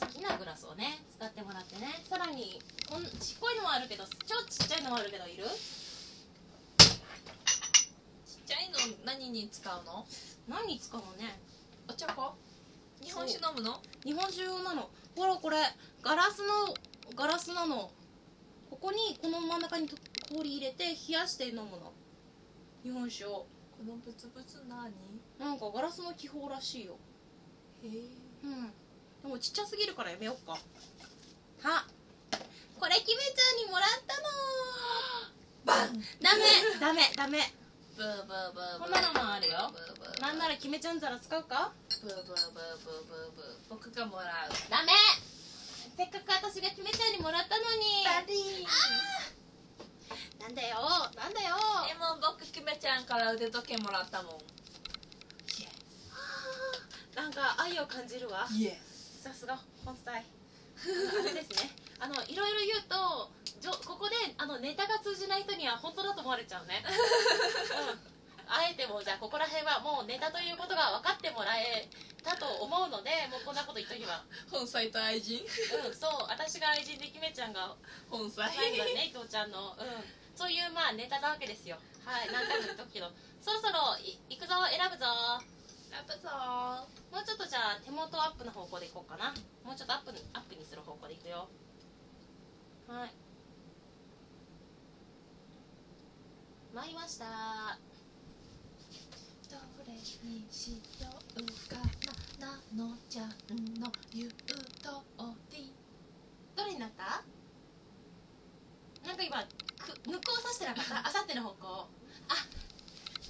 好きなグラスをね使ってもらってね。さらにこんちっこいのもあるけど超ちっちゃいのもあるけどいる？ちっちゃいの何に使うの？何に使うのね。お茶粉日本酒飲むの？日本酒用なのほらこれガラスのガラスなの。ここにこの真ん中にと氷入れて冷やして飲むの。日本酒を。このブツブツ何なんかガラスの気泡らしいよ。へえ。うん。でもちっちゃすぎるからやめよっか。は。これキメちゃんにもらったのバン。ダメダメダメブーブーブーブーこんなのもあるよ。なんならキメちゃん皿使うか？ブーブーブーブーブーブー僕がもらう。ダメ！せっかく私がキメちゃんにもらったのに。ダディなんだよ。なんだよ。でも僕キメちゃんから腕時計もらったもん。なんか愛を感じるわ。さすが本妻。ですねあのいろいろ言うとじょここであのネタが通じない人には本当だと思われちゃうね、うん。あえてもじゃあここら辺はもうネタということが分かってもらえたと思うのでもうこんなこと言っとけば。本妻と愛人。うんそう私が愛人でキメちゃんが本妻。最後だね伊藤ちゃんのうん。そういうまあネタなわけですよ。はい何回も言っとくけど。そろそろい行くぞ選ぶぞ。ラブぞ。もうちょっとじゃあ手元アップの方向でいこうかな。もうちょっとアップにアップにする方向でいくよはい。参りました。どれにしようかな。なのちゃんの言う通り。どれになった？なんか今く向こう指してなかった？あさっての方向。あ。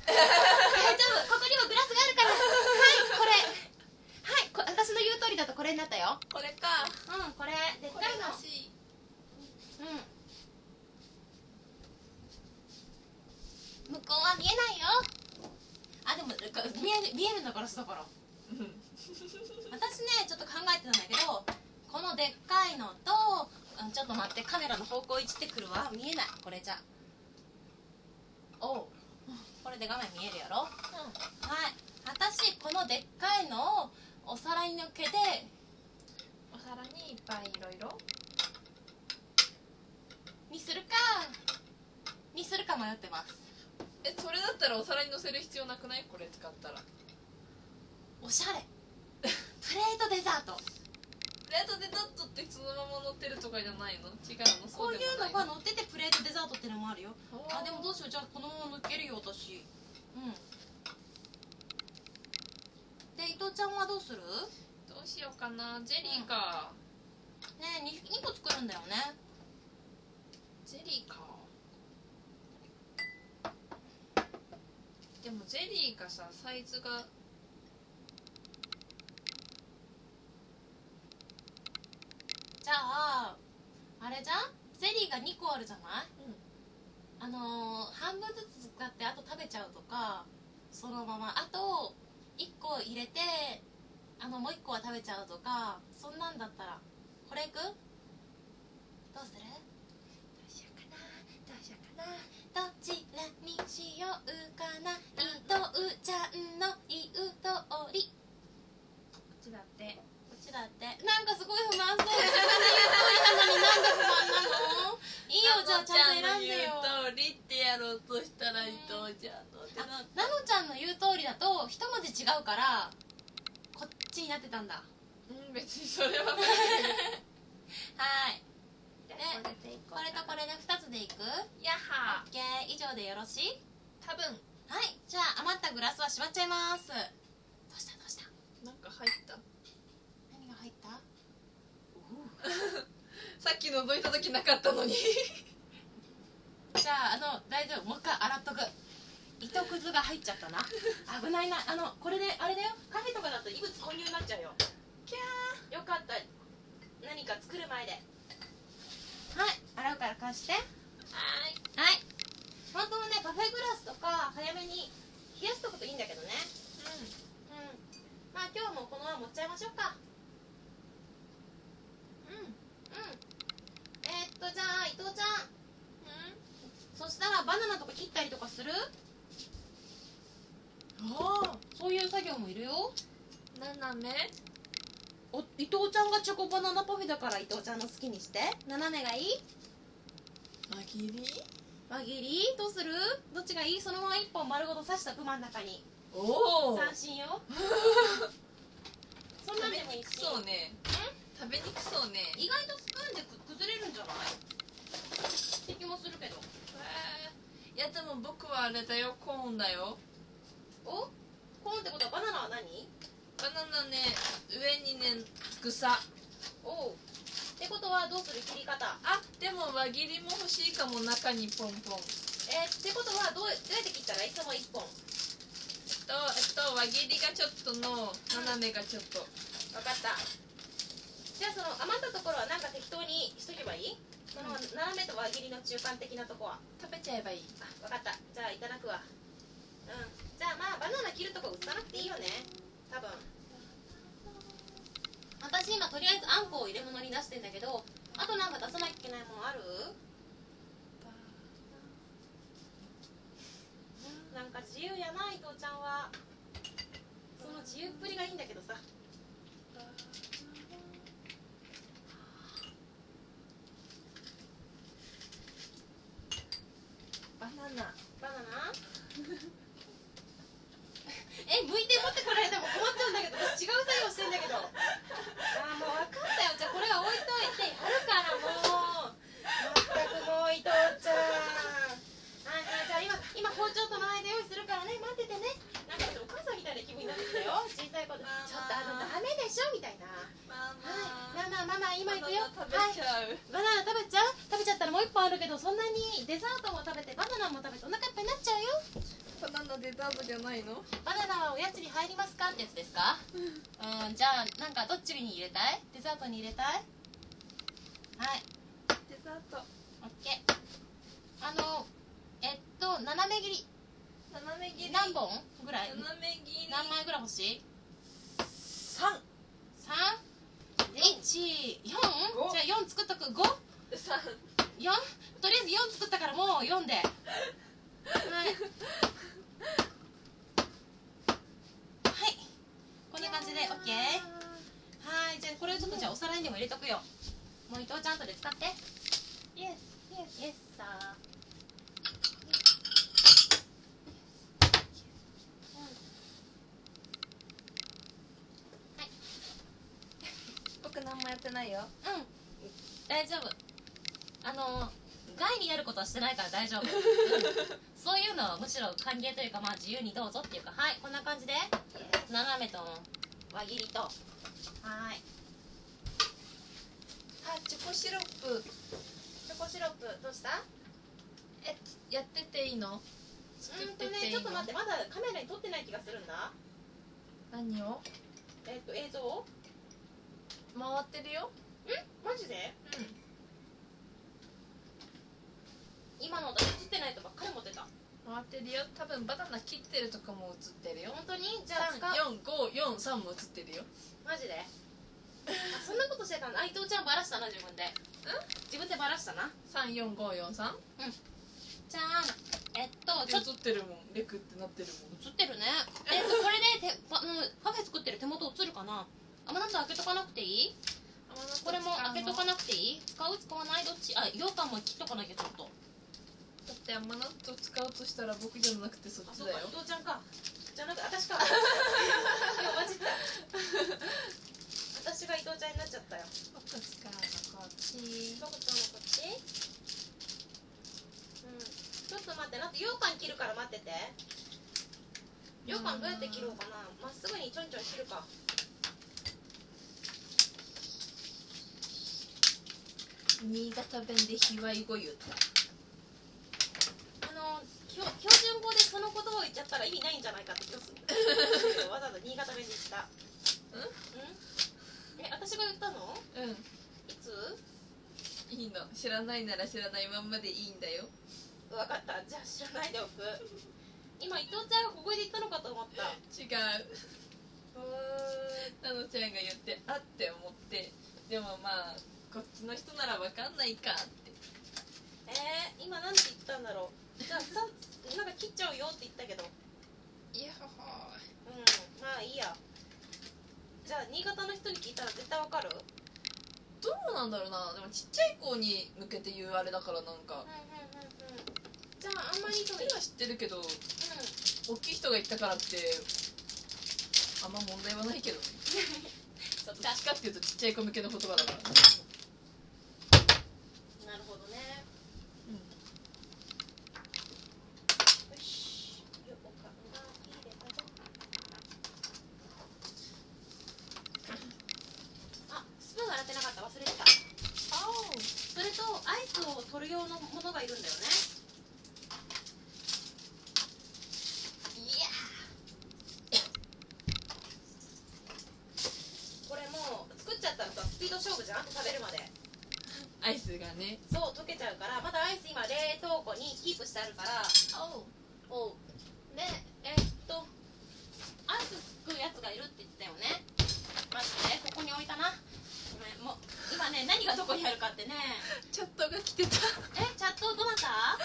大丈夫。ここにもグラスがあるから。はいこれ。はいこ私の言う通りだとこれになったよ。これか。うんこれでっこれかいの欲しいうん。向こうは見えないよ。あでもか見える見えるんだガラスだから。私ねちょっと考えてたんだけどこのでっかいのとうんちょっと待ってカメラの方向いじってくるわ。見えない。これじゃ。おう。これで画面見えるやろ。はい。私このでっかいのをお皿にのっけてお皿にいっぱいいろいろにするかにするか迷ってます。えそれだったらお皿に乗せる必要なくない？これ使ったら。おしゃれ。プレートデザート。プレートデザートってそのまま乗ってるとかじゃないの？違うの？こういうのがが乗っててプレートデザートってのもあるよ。あでもどうしよう。じゃあこのまま乗っけるよ私うん。で伊藤ちゃんはどうする？どうしようかな。ジェリーか、ねえ 2, 2個作るんだよねジェリーか。でもジェリーがさサイズがじゃああれじゃん？ゼリーが2個あるじゃない？うん。あのー半分ずつ使ってあと食べちゃうとかそのまま。あと1個入れてあのもう1個は食べちゃうとかそんなんだったら。これいく？どうする？どちらにしようかな伊藤ちゃんの言う通り。こっちだって。こっちだってなんかすごい不満そう。自分の言う通り。なのになんで不満なのいいよじゃあちゃん。と選んでよ。言う通りってやろうとしたら伊藤ちゃんのってなあナノちゃんの言う通りだと一文字違うからこっちになってたんだ。うん別にそれは はいでいこれとこれで2つでいく？やは。OK 以上でよろしい？多分。はい。じゃあ余ったグラスはしまっちゃいます。どうした？どうした？なんか入った。何が入った？さっき覗いた時なかったのに。じゃああの大丈夫？もう一回洗っとく。糸くずが入っちゃったな。危ないな。あのこれであれだよ。カフェとかだと異物混入になっちゃうよ。キャよかった。何か作る前で。はい洗うから貸して。ーはい。はい。本当はねパフェグラスとか早めに冷やしとくといいんだけどね。うん。まあ今日はもうこのまま持っちゃいましょうか。うん。うん。うんえー、っとじゃあ伊藤ちゃん。そしたらバナナとか切ったりとかする？ああそういう作業もいるよ。斜めお伊藤ちゃんがチョコバナナパフェだから伊藤ちゃんの好きにして。斜めがいい？輪切り？輪切り？どうする？どっちがいい？そのまま一本丸ごと刺したプマン中に。おお三振よ。そんなんでもいいそうね食べにくそうね。意外とスプーンでく崩れるんじゃない？って気もするけど。へー。いやでも僕はあれだよ。コーンだよ。お？コーンってことはバナナは何？バナナね上にね草。おう。ってことはどうする切り方？あでも輪切りも欲しいかも中にポンポン。えーってことはどうどうやって切ったらいつも一本？えっとえっと輪切りがちょっとの斜めがちょっと。分かった。じゃあその余ったところはなんか適当にしとけばいい？その斜めと輪切りの中間的なとこは？食べちゃえばいい。あ分かった。じゃあいただくわ。うん。じゃあまあバナナ切るとこ映さなくていいよね多分。私今とりあえずあんこを入れ物に出してんだけどあとなんか出さなきゃいけないものある？なんか自由やな伊藤ちゃんは。その自由っぷりがいいんだけどさ。バナナえ向いて持ってこられても困っちゃうんだけど私違う作業してんだけどあーもう分かったよじゃあこれは置いといてやるからもう全くもう伊藤ちゃんはいはいじゃあ今今包丁とまな板用意するからね待っててね。なんかちょっとお母さんみたいな気分になってきたよ。小さい子。でちママょっとあのダメでしょみたいなマはいママママ今行くよ。バナナ食べちゃう、バナナ食べちゃう。食べちゃったらもう一本あるけどそんなにデザートも食べてバナナも食べてお腹いっぱいになっちゃうよ。バナナデザートじゃないの？バナナはおやつに入りますか？ってやつですか？うん。じゃあなんかどっちに入れたい？デザートに入れたい？はい。デザートあのえっと斜め切り。斜め切り。何本？ぐらい？斜め切り。何枚ぐらい欲しい？三 ?3?14? じゃあ4作っとく。5? 三。4? とりあえず4作ったからもう4で。はい。はい。こんな感じで OK はい。じゃあこれをちょっとじゃあお皿にでも入れとくよ。もう伊藤ちゃんとで使って。イエスイエスイエスさあ僕何もやってないよ。うん。大丈夫。あの害になることはしてないから大丈夫、うん。そういうのはむしろ歓迎というかまあ自由にどうぞっていうか。はいこんな感じで。斜めと輪切りと。はい。あチョコシロップ。チョコシロップどうした？えやってていいの？作っうんとてていいの？ねちょっと待ってまだカメラに撮ってない気がするんだ。何を？えっと映像回ってるよ。マジで？うん。今の私映ってないとばっかり持ってた。回ってるよ。多分バナナ切ってるとかも映ってるよ。本当に？じゃあ使う。3453も映ってるよ。マジで？あそんなことしてたの？あ伊藤ちゃんバラしたな自分で自分でバラしたな。34543じゃあえっとちょっと。映ってるもんレクってなってるもん。映ってるね。えっとこれでてパうんパフェ作ってる手元映るかな？甘納豆開けとかなくていい？これも開けとかなくていい？使う？使わない？どっち？あ羊羹も切っとかなきゃちょっとだって甘納豆使うとしたら僕じゃなくてそっあそうか。ちだよ伊藤ちゃんか。じゃなくて私か。いやマジった。私が伊藤ちゃんになっちゃったよ。僕使うちどこちゃんのこっち。うん。ちょっと待ってだって羊羹切るから待ってて。羊羹どうやって切ろうかな。まっすぐにちょんちょん切るか。新潟弁で卑猥語言。ったあの標標準語でその言葉を言っちゃったら意味ないんじゃないかって気がする。わざわざ新潟弁で言った。うん？うん？え私が言ったの？うん。いつ？いいの。知らないなら知らないまんまでいいんだよ。分かった。じゃあ知らないでおく。今伊藤ちゃんがここで言ったのかと思った。違う。なのちゃんが言ってあって思って。でもまあこっちの人ならわかんないかって。えー、今なんて言ったんだろう。じゃあさなんか切っちゃうよって言ったけど。いやはうん。まあいいや。じゃあ新潟の人に聞いたら絶対わかる？どうなんだろうな。でもちっちゃい子に向けて言うあれだからなんか。じゃああんまりその知ってるは知ってるけどう大きい人が言ったからってあんま問題はないけどね。どっちかっていうとちっちゃい子向けの言葉だから。ねなるほどねよしよおかんが入れたぞあスプーン洗ってなかった忘れてたそれとアイスを取る用いるんだよねいやこれもう作っちゃったらさスピード勝負がねそう溶けちゃうからまだアイス今冷凍庫にキープしてあるからおうおうでえっとアイスすくうやつがいるって言ったよね待ってねここに置いたなごめんもう今ね何がどこにあるかってねチャットが来てたえチャットどなた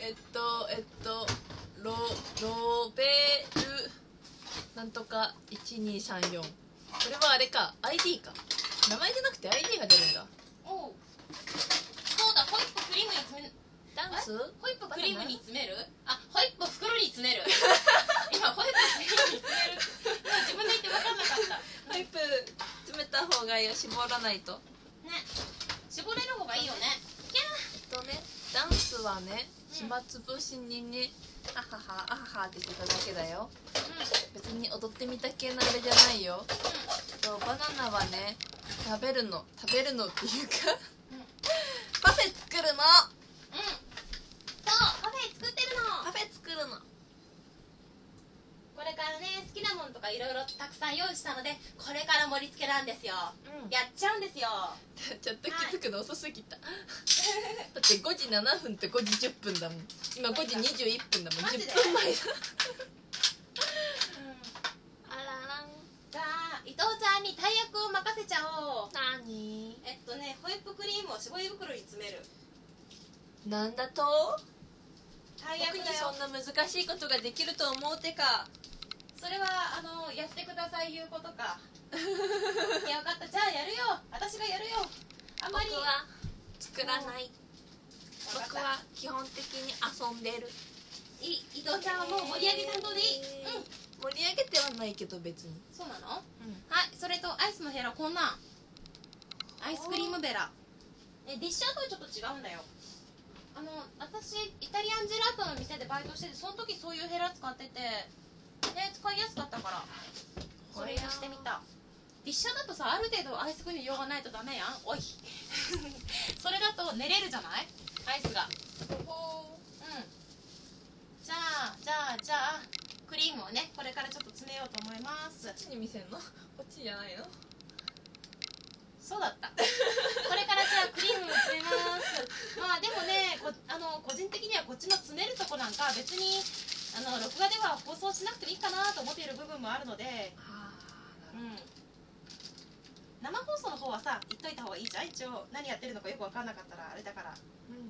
えっとえっとロロベルなんとか1234これはあれか。ID か。名前じゃなくて ID が出るんだ。おう。そうだホイップクリームに詰めダンス？ホイップクリームに詰める？あホイップ袋に詰める。今ホイップクリームに詰める 今自分で言って分かんなかった。ホイップ詰めた方がいいよ。絞らないと。ね。絞れる方がいいよね。キャえっとねダンスはね暇つぶしにねあははあははって言ってただけだよ。ー別に踊ってみた系のあれじゃないよ。とバナナはね食べるの食べるのっていうか。うん。うんパフェ作るの。うん。そうカフェ作ってるの。パフェ作るの。これからね好きなものとかいろいろたくさん用意したのでこれから盛り付けなんですよ。うん。やっちゃうんですよ。ちょっと気づくの遅すぎた、だって5時7分と5時10分だもん。今5時21分だもん。マジで？10分前だうんあららんじゃあ伊藤ちゃんに大役を任せちゃおう。なにえっとねホイップクリームを絞り袋に詰める。なんだと？大役だよ。そんな難しいことができると思うてか。それはあのやってくださいいうことか。いや分かった。じゃあやるよ。私がやるよ。あんまり。僕は作らない。僕は基本的に遊んでる。いい。伊藤ちゃんはもう盛り上げ担当でいい、うん盛り上げてはないけど別に。そうなの？うん。はいそれとアイスのヘラこんなんアイスクリームベラ。えディッシュアートはちょっと違うんだよ。あの私イタリアンジェラートの店でバイトしててその時そういうヘラ使っててね使いやすかったから。それにしてみた。ディッシャーだとさある程度アイスクリーム用がないとダメやん。おい。それだと練れるじゃない？アイスが。うん。じゃあじゃあじゃあクリームをねこれからちょっと詰めようと思います。こっちに見せんの？こっちじゃないの？そうだった。これからじゃあクリームを詰めます。まあでもねこあの個人的にはこっちの詰めるとこなんか別にあの録画では放送しなくてもいいかなと思っている部分もあるので。あうん。生放送の方はさ言っといた方がいいじゃん？一応何やってるのかよく分かんなかったらあれだから。うん。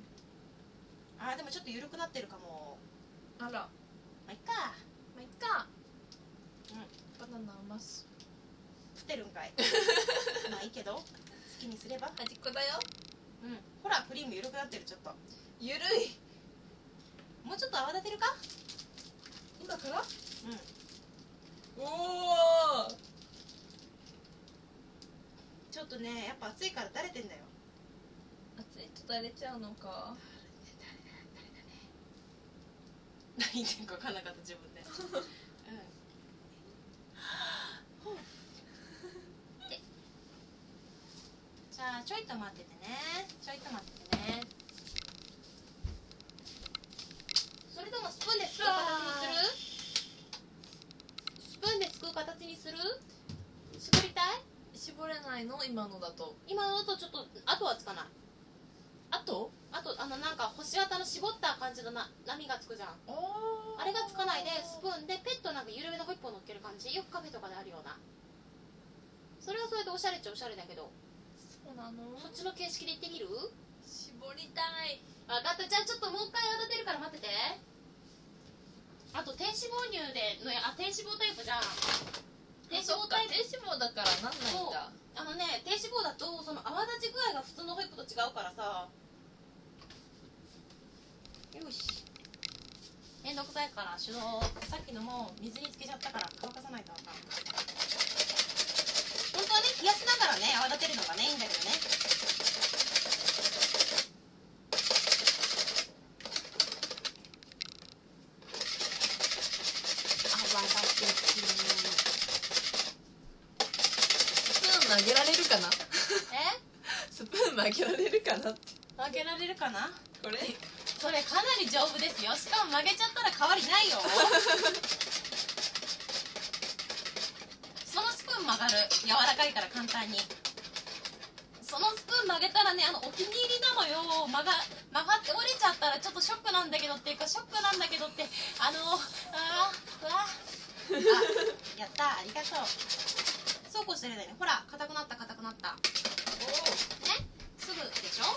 あーでもちょっと緩くなってるかも。あら。ままあいっかあいっか。うん。バナナ余す。降ってるんかい。まあいいけど。好きにすれば。端っこだよ。うん。ほらクリーム緩くなってるちょっと。ゆるい。もうちょっと泡立てるか？今から？うん。おおちょっとねやっぱ暑いから垂れてんだよ。熱いと垂れちゃうのか。何言ってんか分かんなかった自分でじゃあちょいと待っててね。ちょいと待っててね。それともスプーンですくう形にする？スプーンですくう形にする？絞りたい絞れないの？今のだと。今のだとちょっと後はつかない。あとあとあのなんか星型の絞った感じのな波がつくじゃん。ああれがつかないでスプーンでペットなんか緩めのホイップを乗っける感じ。よくカフェとかであるような。それはそれでおしゃれっちゃおしゃれだけど。そうなの？そっちの形式でいってみる？絞りたい。分かったじゃあちょっともう一回泡立てるから待ってて。あと低脂肪乳でのあ低脂肪タイプじゃん。低脂肪タイプ。低脂肪だからなんないんだ。あのね低脂肪だとその泡立ち具合が普通のホイップと違うからさ。よしめんどくさいから手動さっきのも水につけちゃったから乾かさないとあかん。本当はね冷やしながらね泡立てるのがねいいんだけどね。泡立て器スプーン曲げられるかな？え？スプーン曲げられるかなって。曲げられるかな？これ？それかなり丈夫ですよ。しかも曲げちゃったら代わりないよ。そのスプーン曲がる。柔らかいから簡単に。そそのスプーン曲げたらねあのお気に入りなのよ。曲が曲がって折れちゃったらちょっとショックなんだけどっていうかショックなんだけどってあのあーうわあやった。ありがとう。そうこうしてるだよね。ほら硬くなった硬くなった。ね？すぐでしょ？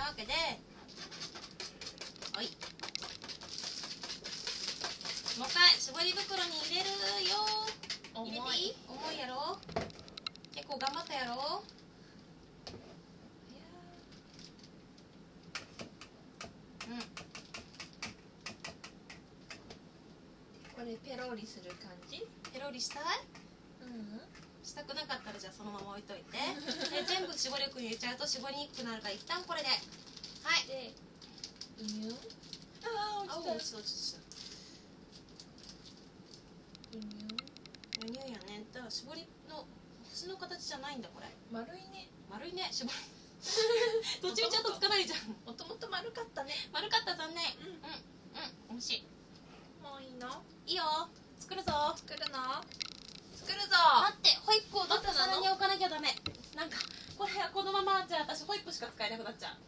なわけではい。もう一回絞り袋に入れるよ。入れていい？重いやろ？結構頑張ったやろ？うん。これペロリする感じ？ペロリしたい？うんしたくなかったらじゃあそのまま置いといて。で全部絞り力に入れちゃうと絞りにくくなるから一旦これで。はい。でイニュンあああ落ち落ちた落ちた。輸入やね。だから絞りの星の形じゃないんだこれ。丸いね。丸いね絞り 途中ちゃんとつかないじゃん。もともと丸かったね。丸かった残念。うんうん美味しい。もういいの？いいよ。作るぞ。作るの？作るぞ。待ってホイップをどっか皿に置かなきゃダメ。なんかこれこのままじゃあ私ホイップしか使えなくなっちゃう。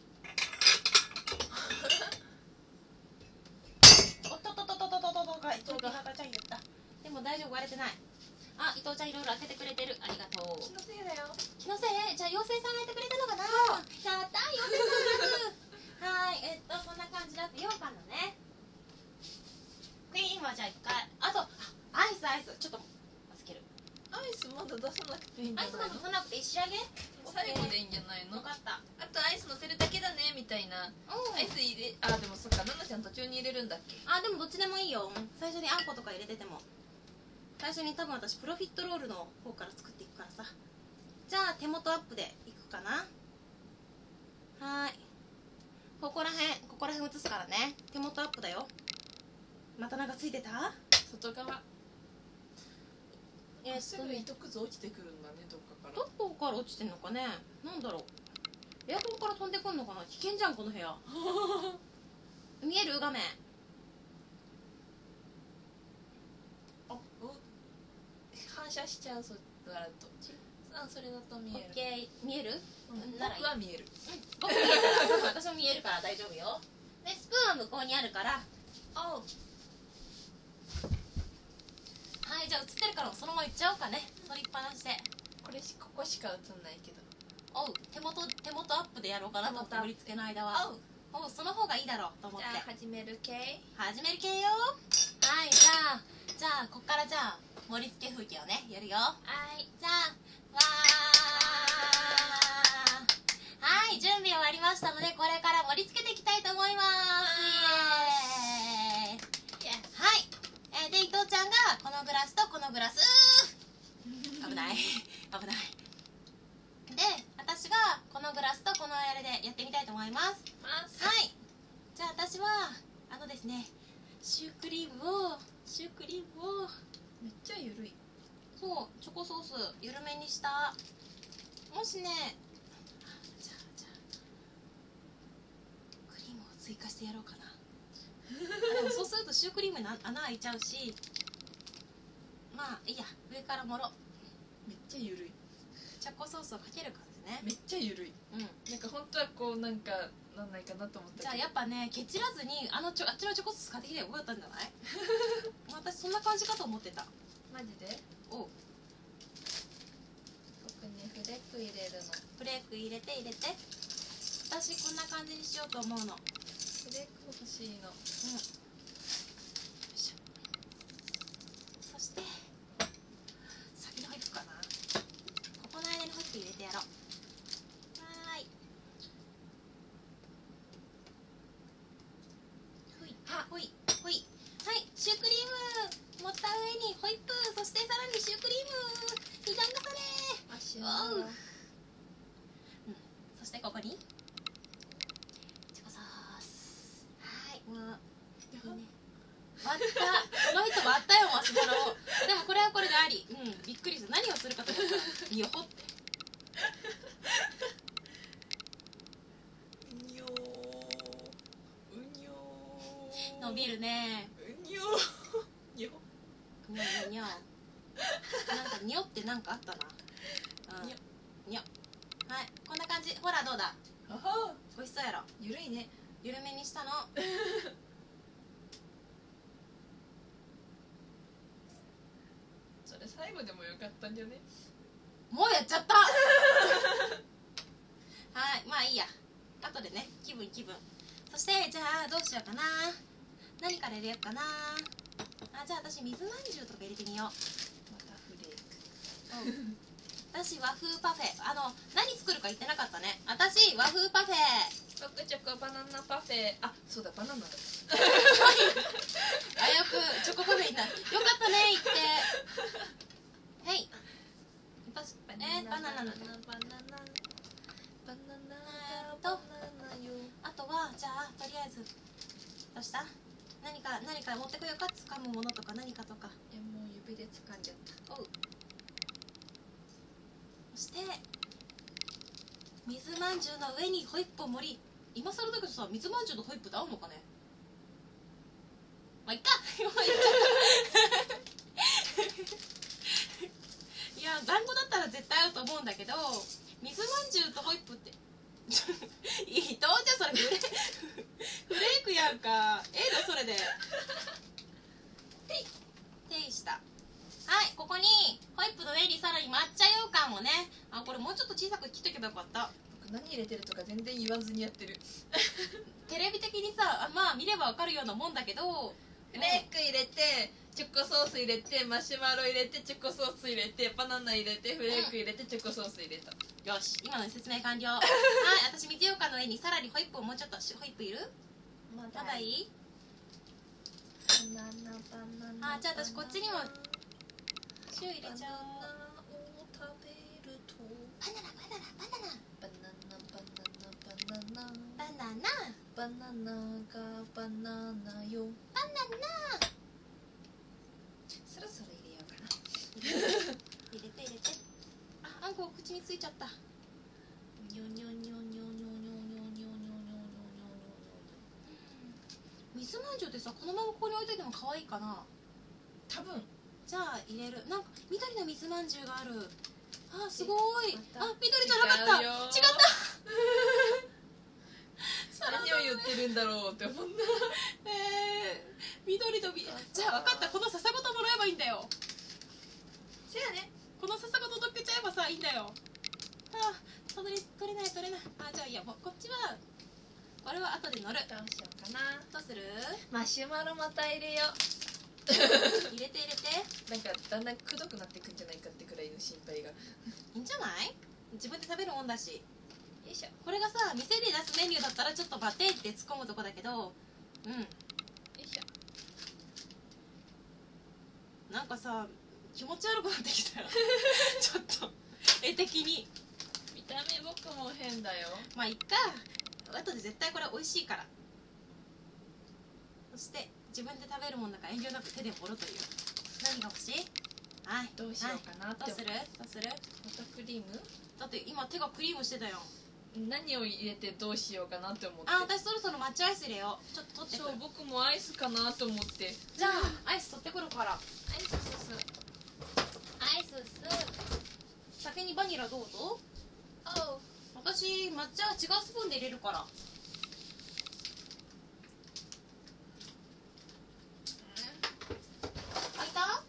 おっとっとっとっとっとっとっとが伊藤が。ちゃん言ったでも大丈夫割れてない。あ伊藤ちゃんいろいろ開けてくれてる。ありがとう。気のせいだよ。気のせい？じゃあ妖精さんがいてくれたのかな？やったー妖精さん。はいえっとそんな感じだって羊羹のね。クリームはじゃあ一回。あとあアイスアイス。ちょっとアイスまだ出さなくていいんじアイスまだゃないの出さなくて仕上げ最後でいいんじゃないの？よかった。あとアイス乗せるだけだねみたいな。うん。アイス入れあでもそっかナナちゃん途中に入れるんだっけ？あでもどっちでもいいよ。最初にあんことか入れてても。最初に多分私プロフィットロールの方から作っていくからさ。じゃあ手元アップでいくかな？はーい。ここら辺ここら辺映すからね。手元アップだよ。またなんかついてた？外側えーっすぐ糸くず落ちてくるんだねどっかから。どこから落ちてんのかね。なんだろう。エアコンから飛んでくんのかな危険じゃんこの部屋。見える？画面。あお反射しちゃうそっからと。あそれだと見オえる見える？うん僕は見える。僕見える。から私も見えるから大丈夫よ。でスプーンは向こうにあるから。おうはいじゃあ映ってるからそのままいっちゃおうかね。取りっぱなしで。これしここしか映んないけど。おう手元手元アップでやろうかなと思って手元盛り付けの間は。おう。おうその方がいいだろうと思って。じゃあ始める系。始める系よ。はいじゃあ。じゃあこっからじゃあ盛り付け風景をねやるよ。はい。じゃあわー。はい準備終わりましたのでこれから盛り付けていきたいと思います。イエーイ。はい、えーで伊藤ちゃんがこのグラスとこのグラス。危ない。危ない。で私がこのグラスとこのあれでやってみたいと思います。はい。じゃあ私はあのですねシュークリームをシュークリームを。めっちゃゆるい。そうチョコソース緩めにした。もしねじゃあじゃあクリームを追加してやろうかな。あでもそうするとシュークリームに穴開いちゃうしまあいいや上からもろめっちゃゆるい。チョコソースをかける感じね。めっちゃゆるい。うん。なんか本当はこうなんかなんないかなと思ったけど。じゃあやっぱねケチらずにあのちょあっちのチョコソース買ってきてよかったんじゃない？私そんな感じかと思ってた。マジで？おう。僕ねフレーク入れるの。フレーク入れて入れて。私こんな感じにしようと思うのうんよフレーク欲しいの。うんょそして先のホイップかなここの間にホイップ入れてやろうはーいほいほいほいはいシュークリーム盛った上にホイップそしてさらにシュークリーム二段重ね足わおそしてここにチョコソースはいもういいね割ったこの人割ったよマシュマロをでもこれはこれでありうんびっくりした何をするかと思ったらよほってうにょーうにょー伸びるねうにょーにょにょにょにょなんかにょってなんかあったなうんにょよはいこんな感じほらどうだあは美味しそうやろゆるいね緩めにしたのそれ最後でもよかったんじゃね？もうやっちゃった。はいまあいいや。後でね気分気分。そしてじゃあどうしようかな。何から入れようかな。あじゃあ私水まんじゅうとか入れてみよう。またフレーク。うん。私和風パフェ。あの何作るか言ってなかったね。私和風パフェ。僕チョコバナナパフェ。あそうだバナナだ。あよくチョコパフェいた。よかったね言ってはい私えーバナバナナバナナとバナナよ。あとはじゃあとりあえずどうした？何か何か持ってこようか？掴むものとか何かとか。いやもう指で掴んじゃった。おう。そして水まんじゅうの上にホイップを盛り。今更だけどさ水まんじゅうとホイップって合うのかねまあいっか今言っちゃったいや団子だったら絶対合うと思うんだけど水まんじゅうとホイップっていいどうじゃそれフレフレークやんかええのそれでていていしたはいここにホイップの上にさらに抹茶羊羹をねあこれもうちょっと小さく切っとけばよかった僕何入れてるとか全然言わずにやってるテレビ的にさあまあ見ればわかるようなもんだけどフレーク入れてチョコソース入れてマシュマロ入れてチョコソース入れてバナナ入れてフレーク入れてチョコソース入れた。よし今ので説明完了。はい私水羊羹の上にさらにホイップをもうちょっとしホイップいる？ままだいい？バナナバナナあじゃあ私こっちにもシュー入れちゃおう。バナナを食べると。バナナバナナバナナバナナ。バナナバナナ。バナナ。バナナがバナナよ。バナナそろそろ入れようかな。入れて入れて。ああんこ口についちゃった。ニョニョニョニョニョニョニョニョニョニョニョニョ水まんじゅうってさこのままここに置いといても可愛いかな多分じゃあ入れるなんか緑の水まんじゅうがあるあすごいまあ緑じゃなかった違違った何を言ってるんだろうって思ったえー、緑とみじゃあ分かったこの笹ごともらえばいいんだよ。せやね。この笹ごと乗っけちゃえばさいいんだよ。あ取れ取れない取れない。あじゃあいいや。もうこっちはこれは後で乗る。どうしようかな。どうする？マシュマロまた入れよ 入れて入れて。うなんかだんだんくどくなってくんじゃないかってくらいの心配が。よいいんじゃない？自分で食べるもんだし。いしょ。これがさ店で出すメニューだったらちょっとバテーって突っ込むとこだけど。うんよいしょなんかさ気持ち悪くなってきたよ。ちょっと。絵的に。見た目僕も変だよ。まあいっか。後で絶対これ美味しいから。そして自分で食べるもんだから遠慮なく手で盛るという。何が欲しい？はい。どうしようかなって。はい。どうする？どうする？またクリーム？だって今手がクリームしてたよ何を入れてどうしようかなって思って。あ私そろそろ抹茶アイス入れよう。ちょっと取ってそう僕もアイスかなと思って。じゃあアイス取ってくるから。アイスすすアイスス。先にバニラどうぞ。おう私抹茶は違うスプーンで入れるから開いた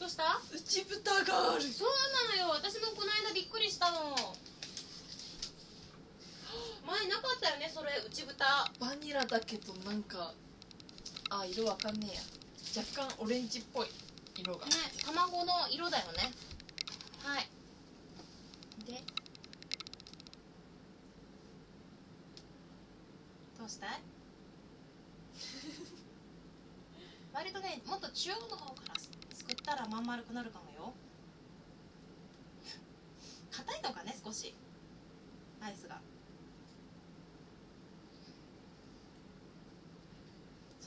どうした内蓋があるそうなのよ私もこの間びっくりしたの前なかったよねそれ内蓋バニラだけどなんかあ色わかんねえや。若干オレンジっぽい色が。ね卵の色だよね。はい。で。どうした？い 割とねもっと中央の方からす作ったらまん丸くなるかもよ硬いのかね少しアイスが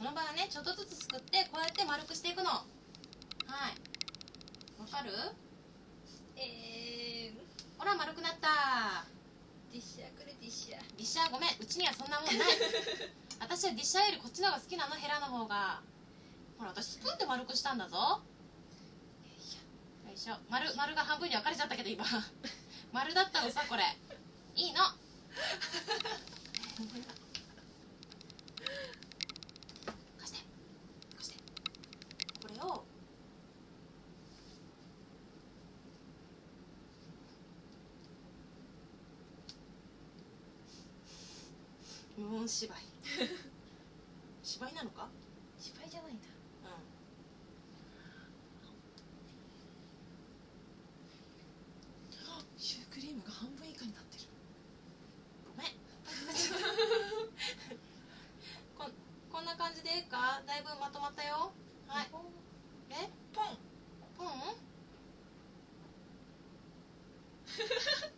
その場合はねちょっとずつ作ってこうやって丸くしていくの。はい。わかる？えー、ほら丸くなった。ディッシャーこれディッシャー。ディッシャー？ごめん。うちにはそんなもんない。私はディッシャーよりこっちの方が好きなのヘラの方が。ほら私スプーンで丸くしたんだぞ。いしょ。丸丸が半分に分かれちゃったけど今。丸だったのさこれ。いいの貸して貸してこれを芝居。芝居なのか失敗じゃないんだうんシュークリームが半分以下になってるごめんこんこんな感じでいいかだいぶまとまったよはいえポンポン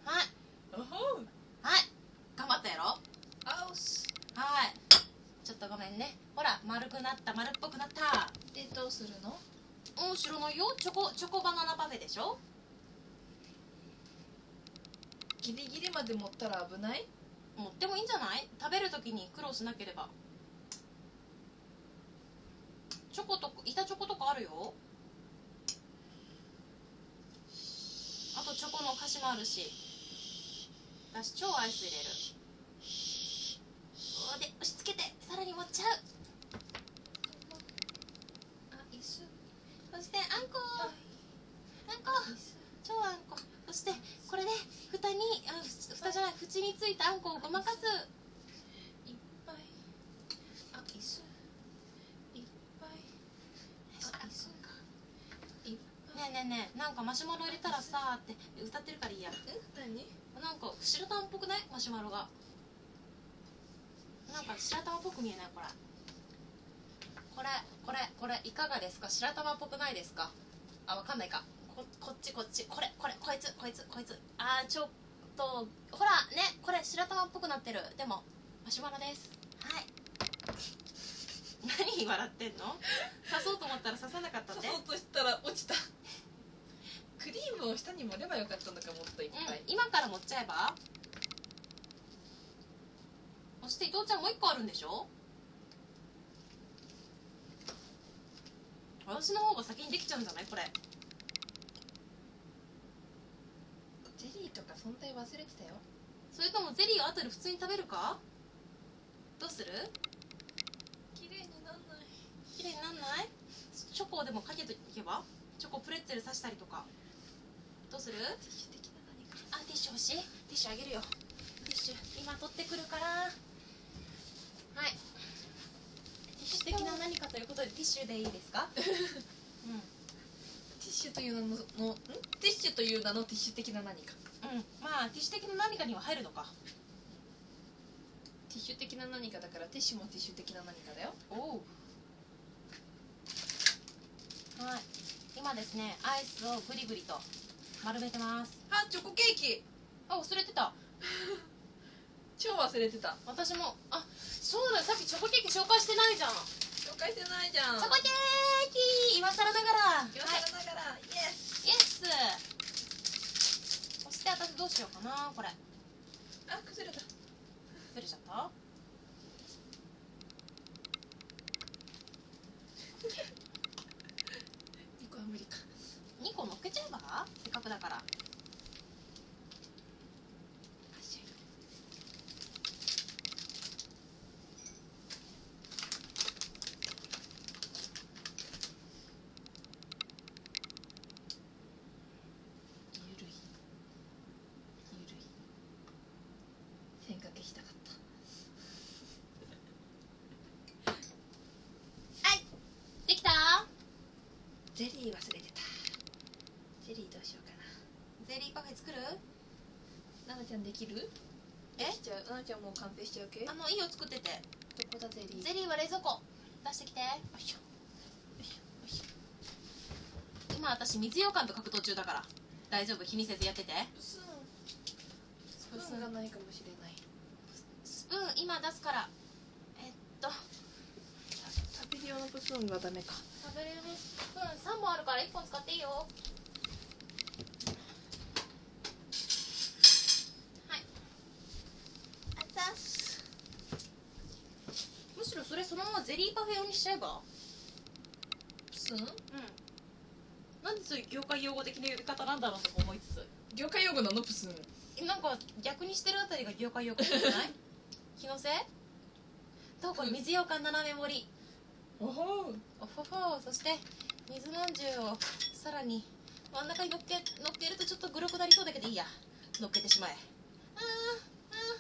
はいおほはい頑張ったやろあおしはいちょっとごめんねほら丸くなった丸っぽくなったでどうするのうん知らないよチョコチョコでしょ？ギリギリまで持ったら危ない？持ってもいいんじゃない？食べるときに苦労しなければ。チョコと板チョコとかあるよ。あとチョコの菓子もあるし。私超アイス入れる。おで押し付けてさらに割っちゃう。あ椅子。そしてあんこ。あんこ超あんこ。そしてこれで蓋にあ蓋じゃない縁についたあんこをごまかす。いっぱい。あ椅子。いっぱい。あ椅子いっぱいねえねえねえなんか。マシュマロ入れたらさーって歌ってるか。らいいやえ何なんか。白玉っぽくないマシュマロがなんか。白玉っぽく見えないこれこれこれこれいか。がですか。白玉っぽくないですか。あわか。んないか。ここっちこっちこれこれこいつこいつこいつあーちょっとほらねこれ白玉っぽくなってる。でもマシュマロです。はい。何笑ってんの？刺そうと思ったら刺さなかったって刺そうとしたら落ちた。クリームを下に盛ればよかったのかもっといっぱい。うん、今から持っちゃえば？そして伊藤ちゃんもう一個あるんでしょ？私の方が先にできちゃうんじゃない？これゼリーとか存在忘れてたよ。それともゼリーを後で普通に食べるか？どうする？綺麗になんない。綺麗になんない？チョコをでもかけていけば？チョコプレッツェル刺したりとか。どうする？ティッシュ的な何か。あティッシュ欲しい。ティッシュあげるよ。ティッシュ今取ってくるから。はい。ティッシュ的な何かということでティッシュでいいですか？うんシュという名ののんティッシュという名のティッシュ的な何か？うん。まあティッシュ的な何かには入るのか。ティッシュ的な何かだからティッシュもティッシュ的な何かだよ。おおはい。今ですねアイスをグリグリと丸めてます。あチョコケーキ。あ忘れてた。超忘れてた。私もあそうださっきチョコケーキ紹介してないじゃん紹介してないじゃん。チョコケーキ今更ながら。はい言わされながら、イエスイエスそして私どうしようかなこれ。あ崩れた。ずれちゃった？2個は無理か。2個乗っけちゃえば？せっかくだからゆるいゆるい線掛けしたかったはいできたゼリー忘れてたゼリーどうしようかゼリーパフェ作るなななちゃんできるえできちゃんもう完成しちゃう系？どあのいいよ作ってて。こだゼリー？ゼリーは冷蔵庫。出してきて。よいしょ。よいしょ。よいしょ。今私水羊羹と格闘中だから。大丈夫？気にせずやってて。スーン。スプーンがないかもしれない。スプーン今出すから。えっと。食べる用のスプーンがダメか。食べれるスプーン。3本あるから1本使っていいよゼリーパフェ用にしちゃえば？スプーンうん。なんでつ業界用語的な呼び方なんだろうとか思いつつ。業界用語なの？プスン。えなんか逆にしてるあたりが業界用語じゃない？気のせい？どうこれ水ようかん斜め盛り。おほおほほそして水まんじゅうをさらに真ん中に乗っけ乗っけるとちょっとグロくなりそうだけどいいや。乗っけてしまえ。あ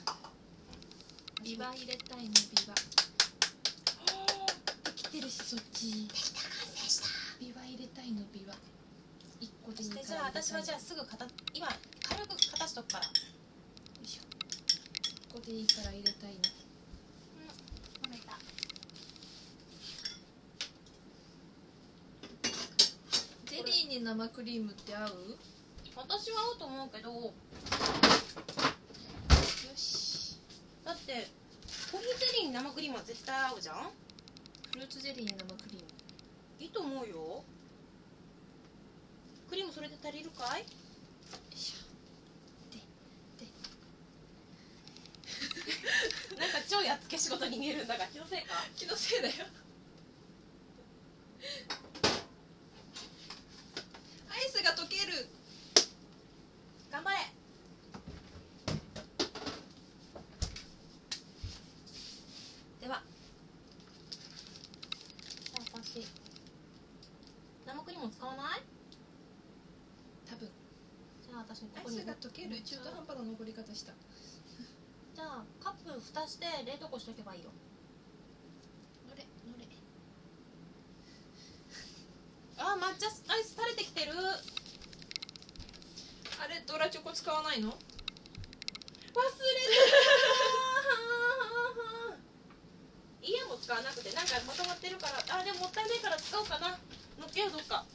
ーあビバ入れたいねビバできてるしそっちーできた完成したビバ入れたいの。ビバ一個でしてじゃあ私はじゃああすぐかた今軽く片しとくから。一個でいいから。入れたいな飲めたゼリーに生クリームって合う？私は合うと思うけど。よし。だってコーヒーゼリーに生クリームは絶対合うじゃん？フルーツゼリーに生クリーム。いいと思うよ。クリームそれで足りるかい？よいしょ。なんか超やっつけ仕事に見えるんだが気のせいか？気のせいだよアイスが溶ける頑張れではじゃあ私生クリームを使わない多分じゃあ私こアイこにスが溶ける中途半端な残り方したじゃあカップ蓋して冷凍庫しとけばいいよ乗れ乗れあー抹茶アイス垂れてきてるあれドラチョコ使わないの？忘れてた家も使わなくてなんかまとまってるから。あでももったいないから使おうかな。乗っけようどっか。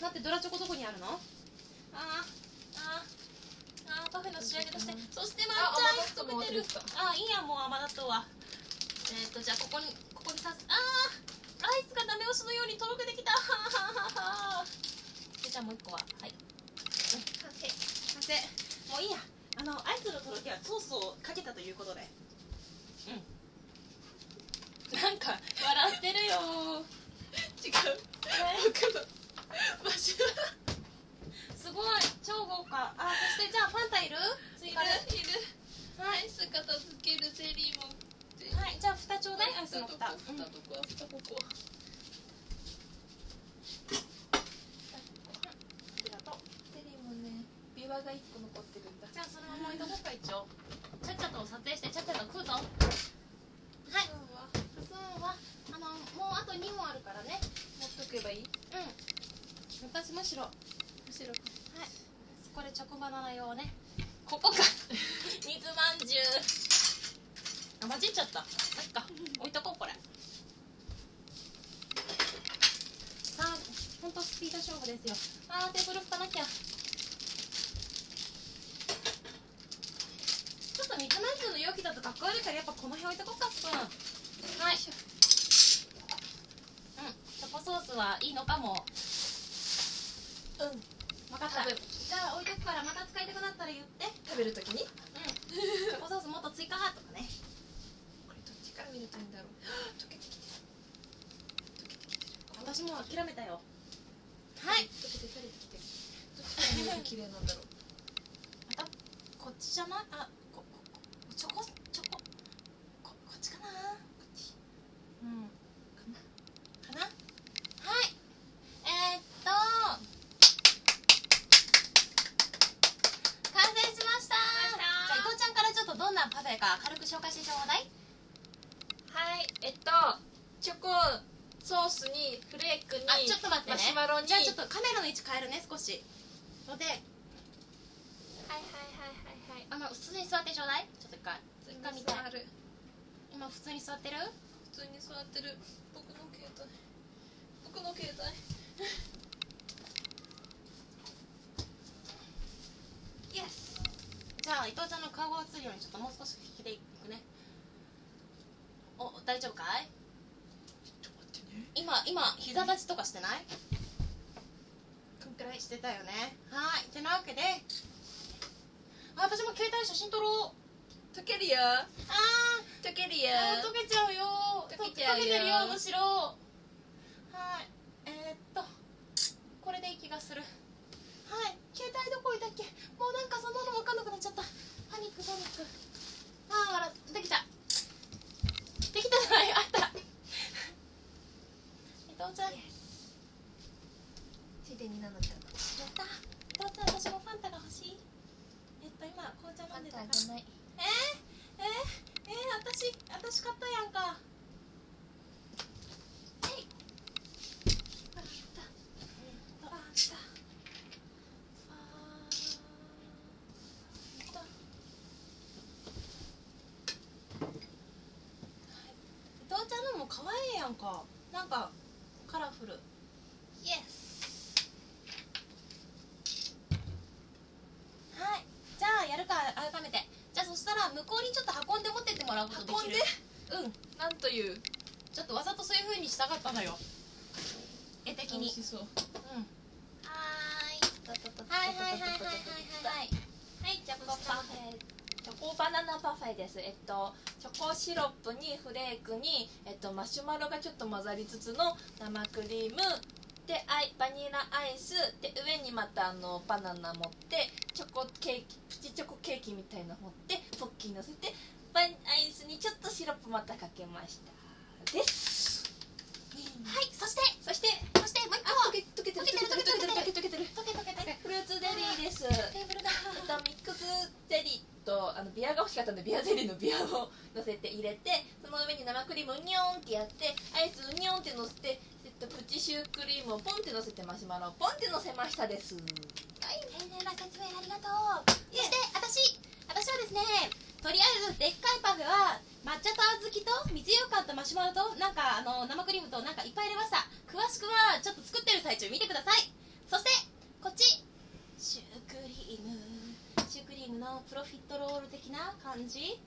だってドラチョコどこにあるの？あーあーあーパフェの仕上げとして。そして抹茶アイス溶けてる。あーいいやもう甘納豆は。えー、っとじゃあここにここにさすあーアイスがダメ押しのようにとろけてきたでじゃあもう一個ははい完成完成もういいやあのアイスのとろけはソースをかけたということでうんなんか笑ってるよ違う僕の場所すごい超豪華あそしてじゃあファンタいる追加でいるアイス片付けるゼリーもはいじゃあ蓋ちょうだいアイスの蓋蓋どこ蓋どこ蓋ここありがとうゼリーもねビワが一個残ってるんだじゃあそのまま置いとこうか一応ちゃっちゃと撮影してちゃっちゃと食うぞはい今日はそうはあのもうあと2問あるからね持っとけばいいうん私むしろむしろこれチョコバナナ用ねここか水まんじゅうあ混じっちゃった。そっか。置いとこうこれ。さあほんとスピード勝負ですよ。あーテーブル拭かなきゃ。ちょっと水まんじゅうの容器だとかっこ悪いからやっぱこの辺置いとこうかスプーン。はい。うん。チョコソースはいいのかも。うん。分かった。じゃあ置いとくからまた使いたくなったら言って。食べるときに。うん。チョコソースもっと追加とかねどっちから見るといいんだろう。溶けてきてる。私も諦めたよ。はい。溶けて垂れてきてる。どっちから見ると綺麗なんだろう。またこっちじゃない？あこここチョコチョコここっちかなこっちうんかなかなはいえー、っと完成しましたじゃあ伊藤ちゃんからちょっとどんなパフェか軽く紹介してちょうだいはいえっとチョコソースにフレークにあちょっと待ってねマシュマロにじゃあちょっとカメラの位置変えるね少しので。はいはいはいはいはい。あの普通に座ってちょうだい。ちょっと一回。一回見たい今普通に座ってる？普通に座ってる。僕の携帯。僕の携帯。イエスじゃあ伊藤ちゃんの顔が映るようにちょっともう少し引きでいくね。お大丈夫かい？ちょっと待ってね。今今膝立ちとかしてない？こんくらい？してたよね。はいてなわけで。あ私も携帯写真撮ろう。溶けるよ。あ溶けるーよ。あー溶けちゃうよ。溶けちゃうよ。溶けてるよむしろ。はい。えー、っとこれでいき気がする。はい。携帯どこ置いたっけ？もうなんかそんなの分かんなくなっちゃった。パニックパニック。ああできた。できたじゃない？あった。伊藤ちゃん。ちゃんのた伊藤ちゃん私もファンタが欲しい？えっと今紅茶飲んでたか？らない。えー、えー、えー、私私買ったやんかなかったのよ。絵的に。そう。うん。はいはい。はいはいはいはいはいチョコパフェ。チョコバナナパフェです。えっとチョコシロップにフレークに、えっと、マシュマロがちょっと混ざりつつの生クリームでアイバニラアイスで上にまたあのバナナ持ってチョコケーキプチチョコケーキみたいな持ってポッキー乗せてバアイスにちょっとシロップまたかけました。です。はいそしてそしてそしてもう一あ個溶け溶けてる溶けてる溶けてる溶けてる。溶け溶けてフルーツゼリーです。テーブルだ。えっと、ミックスゼリーとあのビアが欲しかったんでビアゼリーのビアを乗せて入れてその上に生クリームをニョンってやってアイスをニョンって乗せて、えっと、プチシュークリームをポンって乗せてマシュマロをポンって乗せましたです。はい。丁寧な説明ありがとう。そして私私はですねとりあえずでっかいパフェは抹茶と小豆と水ようかんとマシュマロとなんかあの生クリームとなんかいっぱい入れました。詳しくはちょっと作ってる最中見てください。そしてこっち。シュークリーム。シュークリームのプロフィットロール的な感じ？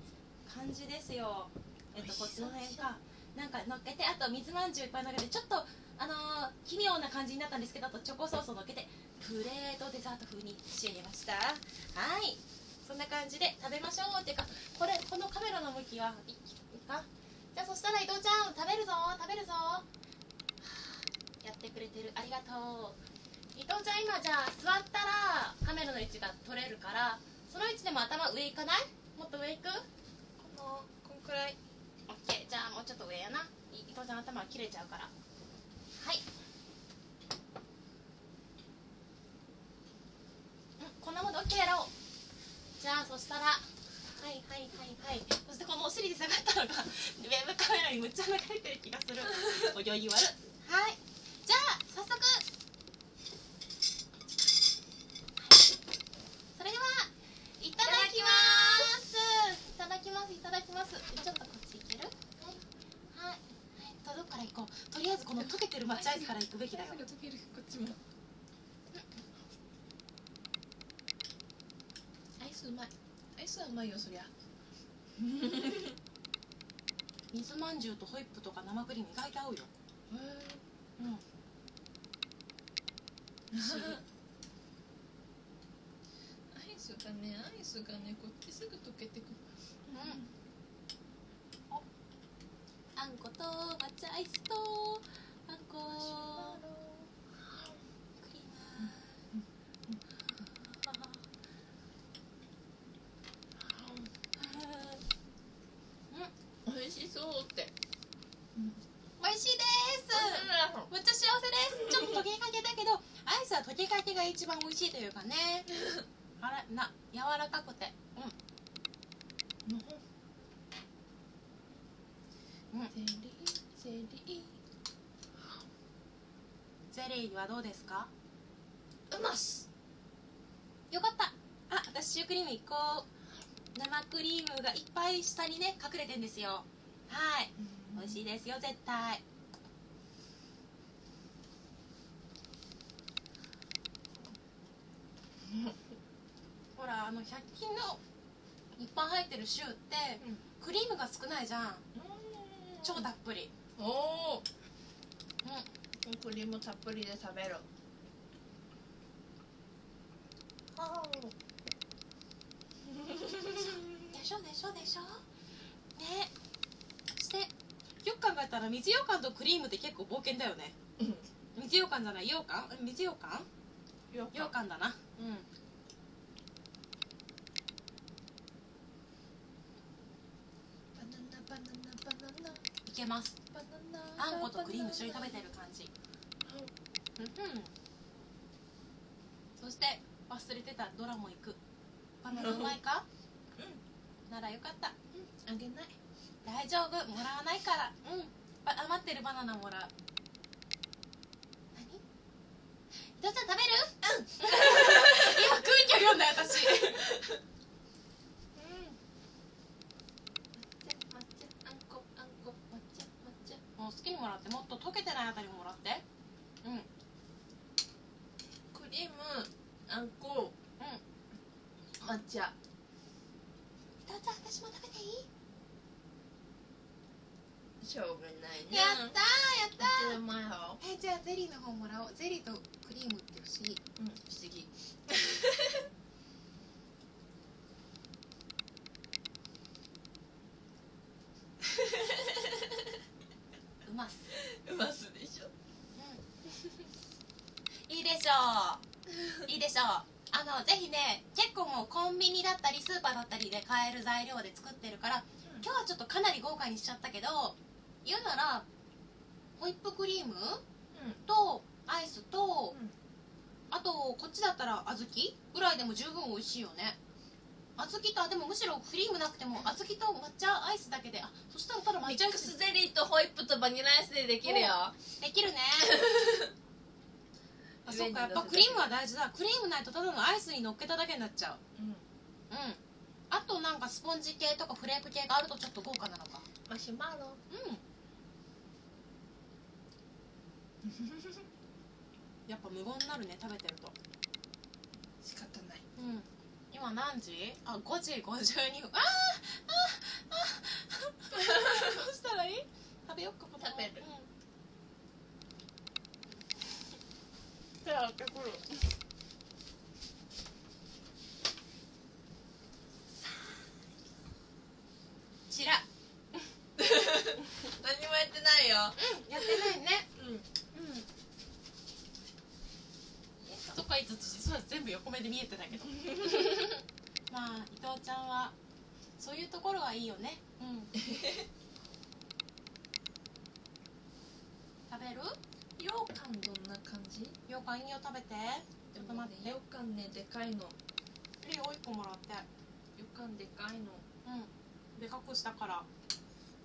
感じですよ。えっとこっちの辺か。なんか乗っけてあと水まんじゅういっぱい乗っけてちょっとあのー奇妙な感じになったんですけどあとチョコソースを乗っけてプレートデザート風に仕上げました。はいそんな感じで食べましょうっていうかこれこのカメラの向きはいいいか？じゃあそしたら伊藤ちゃん食べるぞ食べるぞ。はあやってくれてる。ありがとう。伊藤ちゃん今じゃあ座ったらカメラの位置が取れるからその位置でも頭上行かない？もっと上行く？このこんくらい。オッケー。じゃあもうちょっと上やな。い伊藤ちゃん頭切れちゃうから。はい。うんこんなもんでオッケーやろうじゃあそしたらはいはいはいはい。そしてこのお尻で下がったのがウェブカメラにむっちゃ流れてる気がする。お行儀悪はい。じゃあ早速。それではいただきます。いただきますいただきます。ちょっとこっち行ける？はい。はい。えっとどっから行こう？とりあえずこの溶けてる抹茶アイスから行くべきだよ。溶ける。こっちもアイスうまい。アイスはうまいよそりゃ。水まんじゅうとホイップとか生クリーム意外と合うよ。うん。不思議アイスがね。アイスがねこっちすぐ溶けてく。るうん。あんこと抹茶アイスとあんこクリームうん美味しそうって。美味しいです。めっちゃ幸せです。ちょっと溶けかけだけどアイスは溶けかけが一番美味しいというかね。あれ？な柔らかくて。うん。うん。ゼリー？ゼリゼリーはどうですか？ーうます。よかった。あ私シュークリーム1個生クリームがいっぱい下にね隠れてんですよはい。美味しいですよ絶対。ほらあの100均のいっぱい入ってるシューってうん。クリームが少ないじゃん。超たっぷり。おおうん。クリームたっぷりで食べる。でしょでしょでしょ。ねそしてよく考えたら水ようかんとクリームって結構冒険だよね。水ようかんじゃないようかん水ようかんよ羊羹だな。うん。バナナバナナバナナ。いけます。バナナあんことクリーム一緒に食べてる感じ。うんうん。そして忘れてたドラも行く。バナナうまいか？ならよかった。あげない大丈夫。もらわないから。うん。ば余ってるバナナもらう。何？伊藤ちゃん食べる？うん。今空気を読んだよ私。抹茶あんこあんこ抹茶抹茶。もう好きにもらってもっと溶けてないあたりももらってうんクリームあんこうん抹茶伊藤ちゃん私も食べていいしょうがないねやったーやっためっちゃうまいよーえじゃあゼリーの方もらおうゼリーとクリームって不思議うん不思議うますうますでしょいいでしょういいでしょうあのぜひね結構もうコンビニだったりスーパーだったりで買える材料で作ってるから今日はちょっとかなり豪華にしちゃったけど言うならホイップクリームとアイスと、うん。あとこっちだったら小豆？ぐらいでも十分美味しいよね。小豆とあでもむしろクリームなくても小豆と抹茶アイスだけであそしたらただ抹ミックススゼリーとホイップとバニラアイスでできるよ。できるね。あそっか。やっぱクリームは大事だ。クリームないとただのアイスに乗っけただけになっちゃう。うんうん。あとなんかスポンジ系とかフレーク系があるとちょっと豪華なのか。マシュマロ。うん。やっぱ無言になるね食べてると。仕方ない。うん。今何時？あ5時52分。あーあーあー。どうしたらいい？食べよっか食べる。うん。手洗ってくるちら何もやってないよ。うんやってないね。うん。うん。とか言いつつ実は全部横目で見えてたけど。まあ伊藤ちゃんはそういうところはいいよね。うん。食べる？羊羹どんな感じ？ようかんいいよ食べて。ちょっと待って羊羹ねでかいの。いいよ1個もらって。羊羹でかいの。うん。でかくしたから。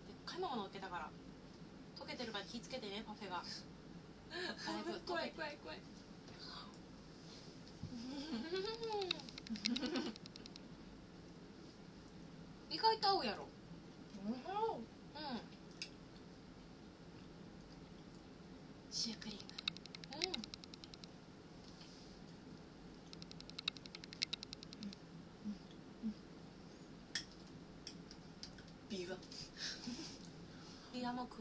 でっかいまま乗っけたから。溶けてるから気ぃつけてねパフェが。だい怖い怖い。意外と合うやろ。うんうんシュークリームうんビワ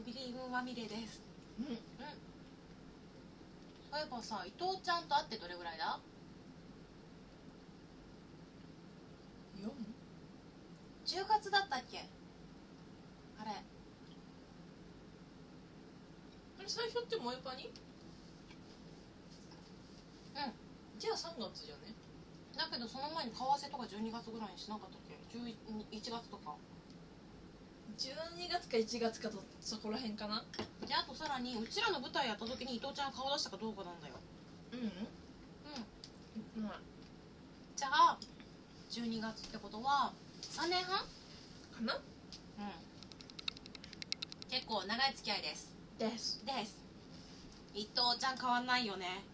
ビアもクリームまみれです。うん。そういえばさ伊藤ちゃんと会ってどれぐらいだ？四？10月だったっけ？あれ。あれ最初って萌えパに？うん。じゃあ3月じゃね？だけどその前に為替とか12月ぐらいにしなかったっけ？11 1月とか12月か1月かとそこら辺かな？であとさらにうちらの舞台やった時に伊藤ちゃんが顔出したかどうかなんだよ。うん。うん。まあじゃあ12月ってことは3年半かな？うん。結構長い付き合いです。です。です。伊藤ちゃん変わんないよね。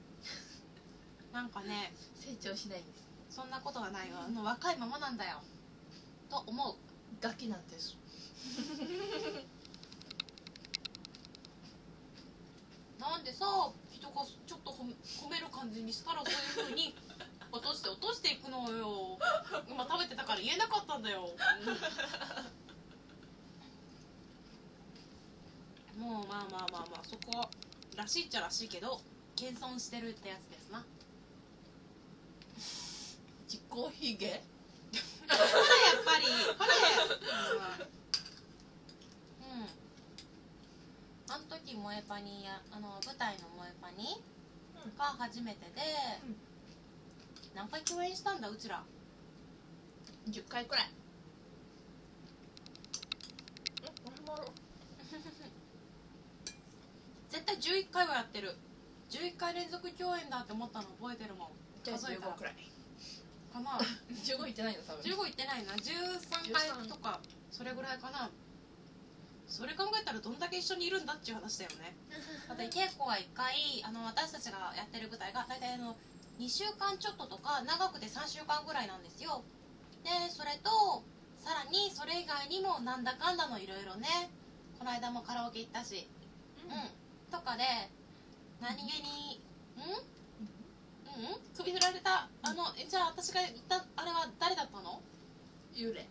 なんかね成長しないんです。そんなことはないよあの若いままなんだよ。と思う。ガキなんです なんでさ人がちょっと褒める感じにしたらそういう風に落として落としていくのよ。今食べてたから言えなかったんだよ、もうまあまあまあまあそこらしいっちゃらしいけど謙遜してるってやつですな。自己卑下？ほらやっぱりほらうんあの時萌えパニやあの舞台の萌えパニが初めてで、何回共演したんだうちら？10回くらい。絶対11回はやってる。11回連続共演だって思ったの覚えてるもん。数えたら。15くらい。かな。15いってないの多分。15いってないな。13回とかそれぐらいかなそれ考えたらどんだけ一緒にいるんだっていう話だよね。だって稽古は1回あの私たちがやってる舞台が大体あの2週間ちょっととか長くて3週間ぐらいなんですよ。でそれとさらにそれ以外にもなんだかんだのいろいろね。この間もカラオケ行ったし。うん、とかで何気にんうん？うん？首振られた。あのえじゃあ私が言ったあれは誰だったの？幽霊。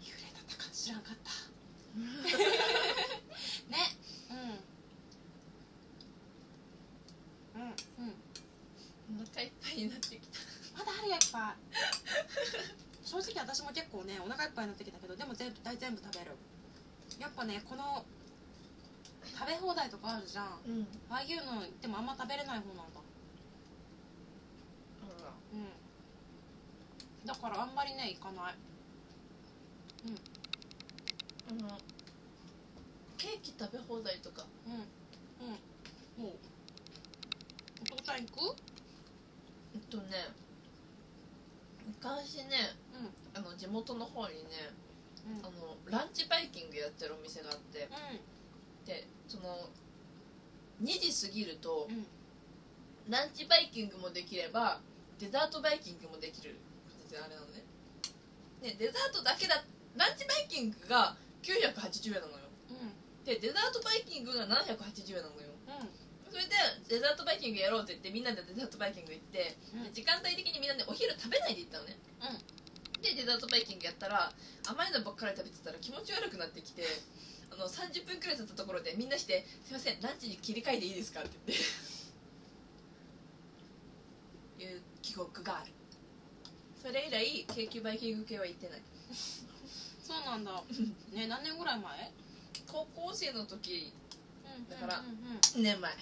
幽霊だったか知らんかったね。うん。うん。うん。お腹いっぱいになってきた。まだあるよいっぱ。い正直私も結構ねお腹いっぱいになってきたけどでも全部大全部食べる。やっぱねこの食べ放題とかあるじゃん。うん。ああいうのでもあんま食べれない方なんだ。うん。だからあんまりね行かないあのケーキ食べ放題とか。うん。うん。もう。お父さん行く？えっとね昔ねうん。あの地元の方にねうん。あのランチバイキングやってるお店があって。でその2時過ぎるとうん。ランチバイキングもできればデザートバイキングもできる形であれなのね。でデザートだけだランチバイキングが980円なのよ。うん。でデザートバイキングが780円なのよ。うん。それでデザートバイキングやろうって言ってみんなでデザートバイキング行って、うん。で時間帯的にみんなでお昼食べないで行ったのね、でデザートバイキングやったら甘いのばっかり食べてたら気持ち悪くなってきてあの30分くらい経ったところでみんなして「すいませんランチに切り替えていいですか?」って言っていう記憶がある。それ以来ケーキバイキング系は行ってない そうなんだ。ね何年ぐらい前？高校生の時。うんだからうんうんうん2年前。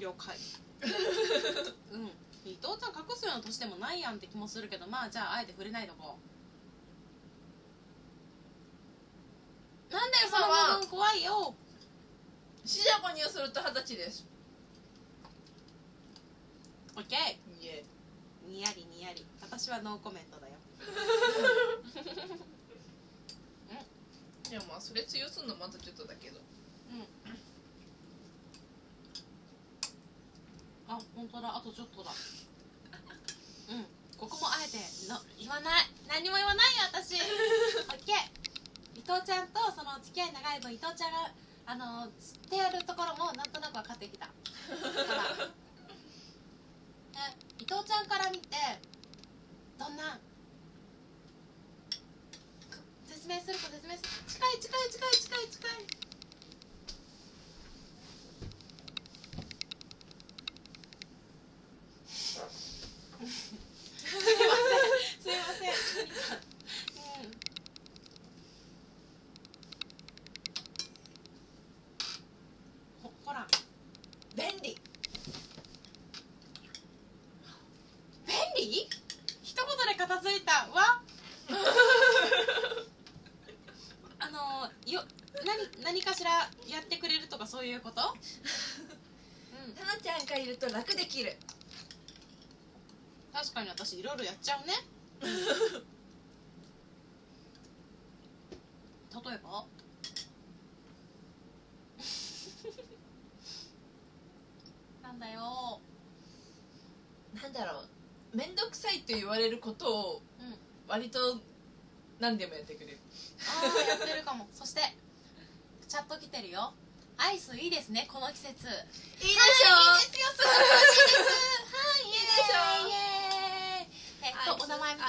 了解。うん。伊藤ちゃん隠すような年でもないやんって気もするけどまあじゃああえて触れないとこなんだよその怖いよ。四捨五入すると二十歳です。オッケー。にやりにやり。私はノーコメントだよいやまあそれ強すんのまたちょっとだけど。あ本当だ。あとちょっとだ。うん。ここもあえての言わない。何も言わないよ私。オッケー。伊藤ちゃんとその付き合い長い分伊藤ちゃんがあの知ってやるところもなんとなく分かってきた。から ね伊藤ちゃんから見てどんなく説明するか説明する。近い近い近い近い近い。すいません。すいませんほほら便利便利一言で片付いたわあのよ何何かしらやってくれるとかそういうことうんタナちゃんがいると楽できる確かに私いろいろやっちゃうね。例えば？なんだよ。なんだろう。面倒くさいと言われることをうん。割と何でもやってくれる。ああやってるかも。そしてチャット来てるよ。アイスいいですねこの季節。いいでしはいいいですよい イエーイイエーイえっ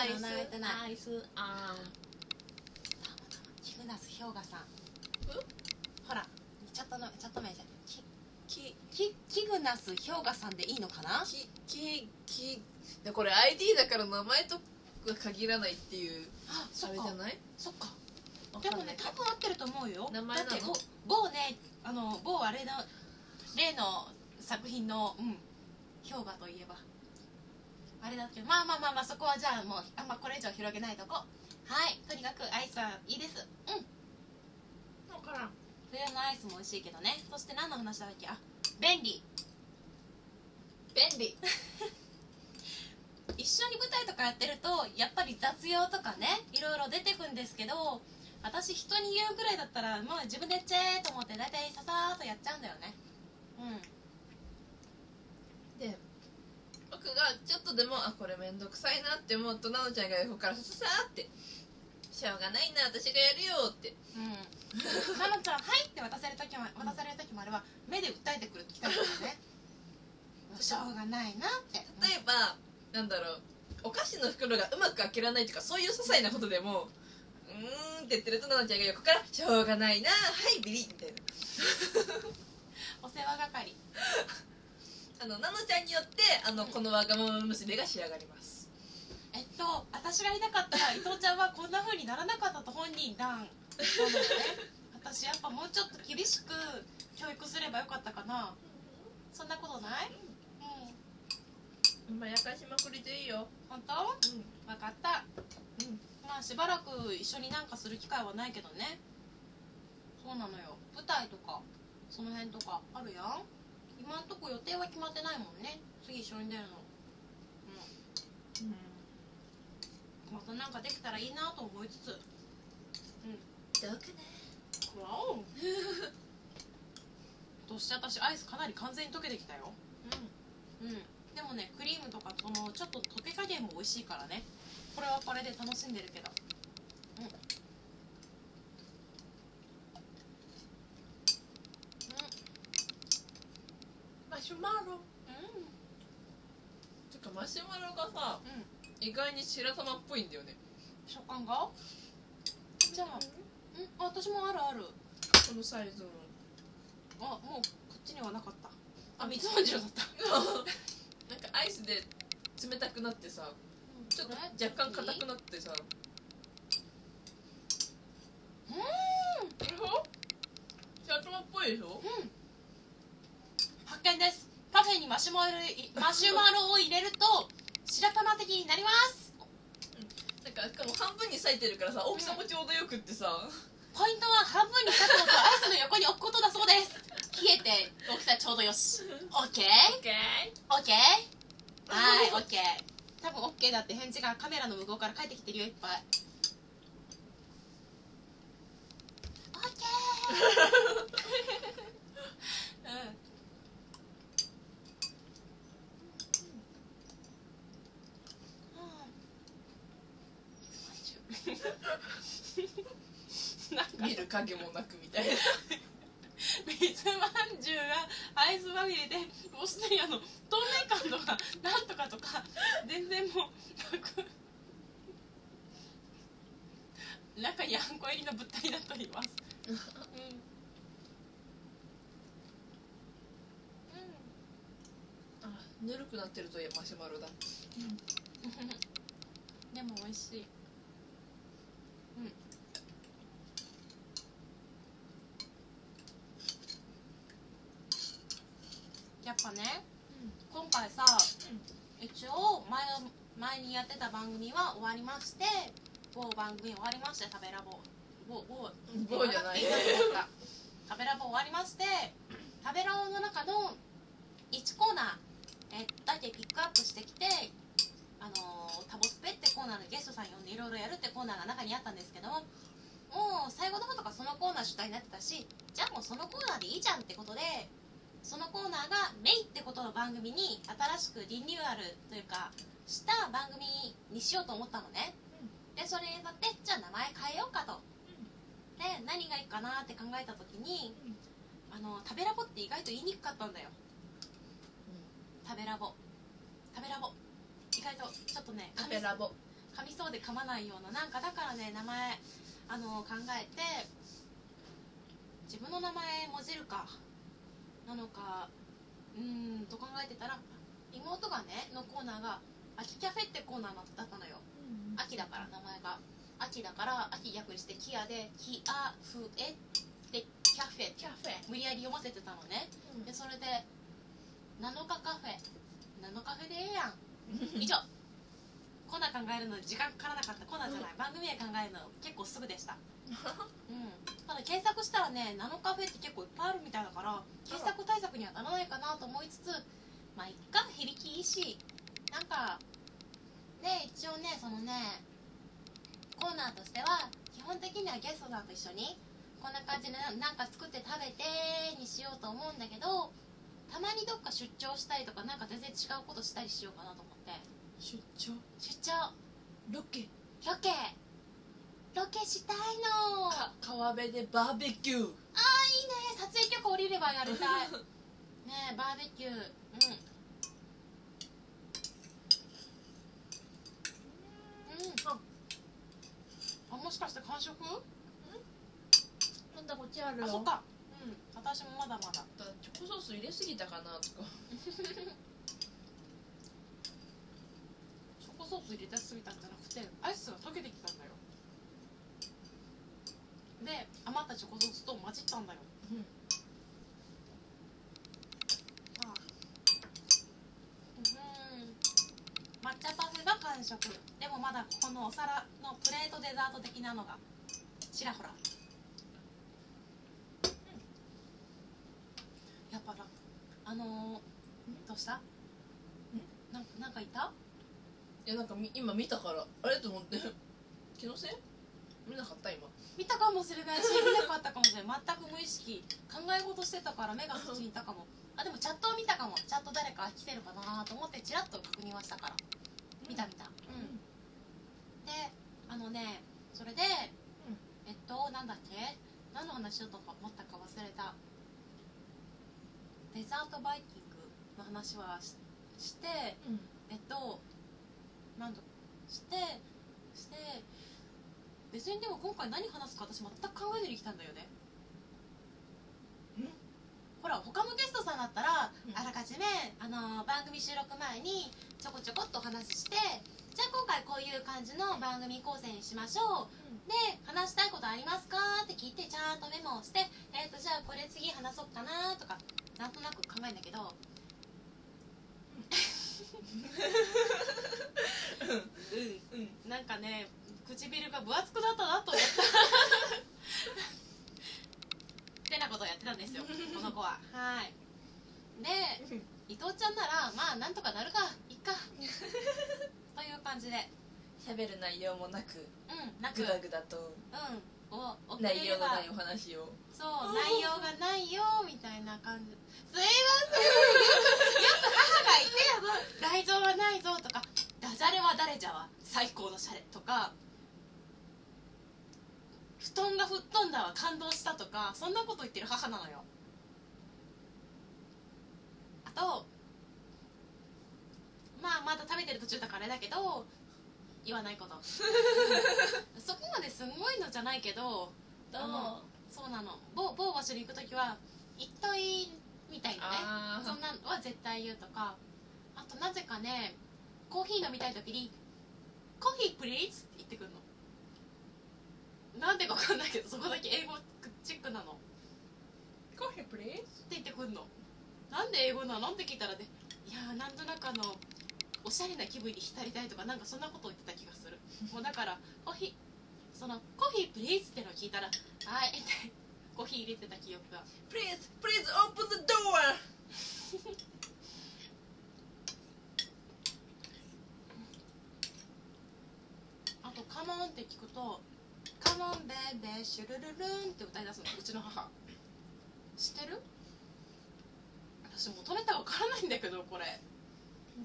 とお名前みたいなお名前言ってないアイスあキグナス氷河さんほらチャットのチャット名じゃんきききキグナス氷河さんでいいのかなきききでこれ ID だから名前とが限らないっていうああそれじゃないそっかわでもね多分合ってると思うよ名前だって某某ねあの某あれの例の作品のうん氷河といえばあれだけどまあまあまあまあそこはじゃあもうあんまこれ以上広げないとこ。はい。とにかくアイスはいいです。うん。分からん。冬のアイスも美味しいけどね。そして何の話だっけ？あ便利。便利。一緒に舞台とかやってるとやっぱり雑用とかねいろいろ出てくんですけど私人に言うぐらいだったらもう自分でやっちゃえと思って大体ささーっとやっちゃうんだよね。うんで僕がちょっとでもあこれめんどくさいなって思うと奈々ちゃんが横からささーってしょうがないな私がやるよって。うん。なのちゃん「はい」って渡される時も渡される時もあれば目で訴えてくるきたからねしょうがないなって例えばなんだろうお菓子の袋がうまく開けられないとかそういう些細なことでもうーんって言ってると奈々ちゃんが横から「しょうがないなはいビリ」みたいな。お世話係 あの奈々ちゃんによってあのこのわがまま娘が仕上がります。えっと私がいなかったら伊藤ちゃんはこんな風にならなかったと本人談そうなのね。私やっぱもうちょっと厳しく教育すればよかったかな。そんなことない？うん。まやかしまくりでいいよ。本当？うん。分かった。うん。まあしばらく一緒になんかする機会はないけどね。そうなのよ。舞台とかその辺とかあるやん今んとこ予定は決まってないもんね。次一緒に出るの。うん。またなんかできたらいいなと思いつつ。どうかなわおそして私アイスかなり完全に溶けてきたよ。うん。でもねクリームとかこのちょっと溶け加減も美味しいからね。これはこれで楽しんでるけどうんマシュマロ。うん。てかマシュマロがさうん。うん意外に白玉っぽいんだよね。食感が？じゃあうんあ私もあるある。このサイズの。あもうこっちにはなかった。あ水まんだった。なんかアイスで冷たくなってさちょっと若干硬くなってさ。うん。白玉っぽいでしょ？うん発見です。パフェにマシュマロいマシュマロを入れると白玉的になります。なんかしかも半分に裂いてるからさ大きさもちょうどよくってさ。ポイントは半分に裂くのとアイスの横に置くことだそうです。冷えて大きさちょうどよし。OK オッケ OK はい OK 多分 OK だって返事がカメラの向こうから返ってきてるよいっぱい。OK うんなんかー見る影もなくみたいな水まんじゅうがアイスまみれでもうすでにあの透明感とかなんとかとか全然もうなく中にあんこ入りの物体になっておりますうん、ぬるくなってるとマシュマロだ。でも美味しいやっぱね今回さ一応前の前にやってた番組は終わりまして某番組終わりまして食べラボ。某某某じゃない。食べラボ終わりまして食べラボの中の1コーナー。えだけピックアップしてきてあのータボスペってコーナーでゲストさん呼んでいろいろやるってコーナーが中にあったんですけどももう最後の方とかそのコーナー主体になってたしじゃあもうそのコーナーでいいじゃんってことでそのコーナーがメイってことの番組に新しくリニューアルというかした番組にしようと思ったのね、でそれだってじゃあ名前変えようかと、で何がいいかなって考えた時に、あの食べラボって意外と言いにくかったんだよ、食べラボ。食べラボ。意外とちょっとねカフェラボ。噛みそうで噛まないようななんかだからね名前あの考えて自分の名前もじるかなのかうーんと考えてたら妹がねのコーナーが「秋キャフェ」ってコーナーだったのよ。秋だから名前が。秋だから秋訳して「キア」で「キアフエ」で「キャフェ」キャフェ無理やり読ませてたのね。でそれで「7日カフェ」「7カフェでええやん」以上。コーナー考えるのに時間かからなかったコーナーじゃない、番組名考えるの結構すぐでしたうん。ただ検索したらねナノカフェって結構いっぱいあるみたいだから検索対策にはならないかなと思いつつまあいっか響きいいしなんかね一応ねそのねコーナーとしては基本的にはゲストさんと一緒にこんな感じでななんか作って食べてにしようと思うんだけどたまにどっか出張したりとかなんか全然違うことしたりしようかなと思って。出張？出張。ロケ。ロケ？ロケしたいの。あか川辺でバーベキュー。ーいいね。撮影許可降りればやりたい。ねえバーベキュー。うん。うん。あもしかして完食？なん。だこっちあるあそっか。うん。私もまだまだ。チョコソース入れすぎたかなとか。チョコソース入れたすぎたんじゃなくてアイスが溶けてきたんだよで余ったチョコソースと混じったんだよ。うん。あうん。抹茶パフェが完食。でもまだここのお皿のプレートデザート的なのがちらほら、やっぱなあのー、どうした？なん。なんかいた？いやなんかみ今見たからあれと思って。気のせい？見なかった今見たかもしれないし見なかったかもしれない。全く無意識考え事してたから目がそっちにいたかも。あでもチャットを見たかも。チャット誰か来てるかなと思ってチラッと確認はしたから。見た見た。うん。であのねそれで、えっとなんだっけ？何の話しようと思ったか忘れた。デザートバイキングの話はししてうん。えっとなんだしてして別にでも今回何話すか私全く考えずに来たんだよね。ん？ほら他のゲストさんだったら、うん。あらかじめ、あのー番組収録前にちょこちょこっとお話ししてじゃあ今回こういう感じの番組構成にしましょう。で話したいことありますかって聞いてちゃんとメモをしてえっ、とじゃあこれ次話そうかなとかなんとなく考えるんだけど。うん。うん。なんかね唇が分厚くなったなと思ったってなことをやってたんですよこの子は。はい。で伊藤ちゃんならまあなんとかなるかいっか。という感じで喋る内容もなくうんなくグダグダとうんを送れ内れば容のないお話を。そう内容がないよみたいな感じ。すいません。よく母がいてあの内臓はないぞとかダジャレは誰じゃわ最高のシャレとか布団が吹っ飛んだわ感動したとかそんなこと言ってる母なのよ。あとまあまだ食べてる途中だからあれだけど言わないこと。そこまですごいのじゃないけどあのそうなの。某某場所に行く時は「行っとい」みたいなね。あそんなのは絶対言うとか。あとなぜかねコーヒー飲みたい時に「コーヒープリーズ」って言ってくるのなんでか分かんないけどそこだけ英語チックなの。ってコーヒープリーズ？言ってくるの。なんで英語なの？って聞いたらねいやーなんとなくあのおしゃれな気分に浸りたいとかなんかそんなことを言ってた気がする。もうだからコーヒーその「コーヒープリーズ」ってのを聞いたら「はい」ってコーヒー入れてた記憶が。Please, please open the door! あと「カモン」って聞くと「カモンベーベーシュルルルン」って歌い出すの。うちの母。知ってる？私元ネタわからないんだけどこれ。わ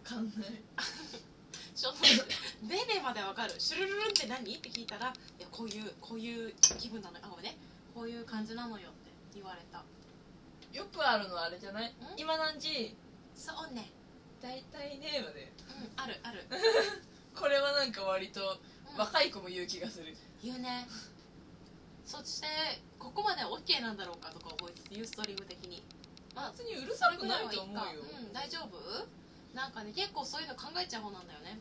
かんない。ちょっとベーベーまでわかる。シュルルルンって何？って聞いたらいやこういうこういう気分なのよ。あごめんね。こういう感じなのよって言われた。よくあるのあれじゃない？今何時？そうね。大体ねまで。うんあるある、これはなんか割とうん。若い子も言う気がする言うね。そしてここまでは OK なんだろうかとか覚えつつユーストリーム的に。まあ別にうるさくないと思うよ。うん大丈夫？なんかね結構そういうの考えちゃう方なんだよね。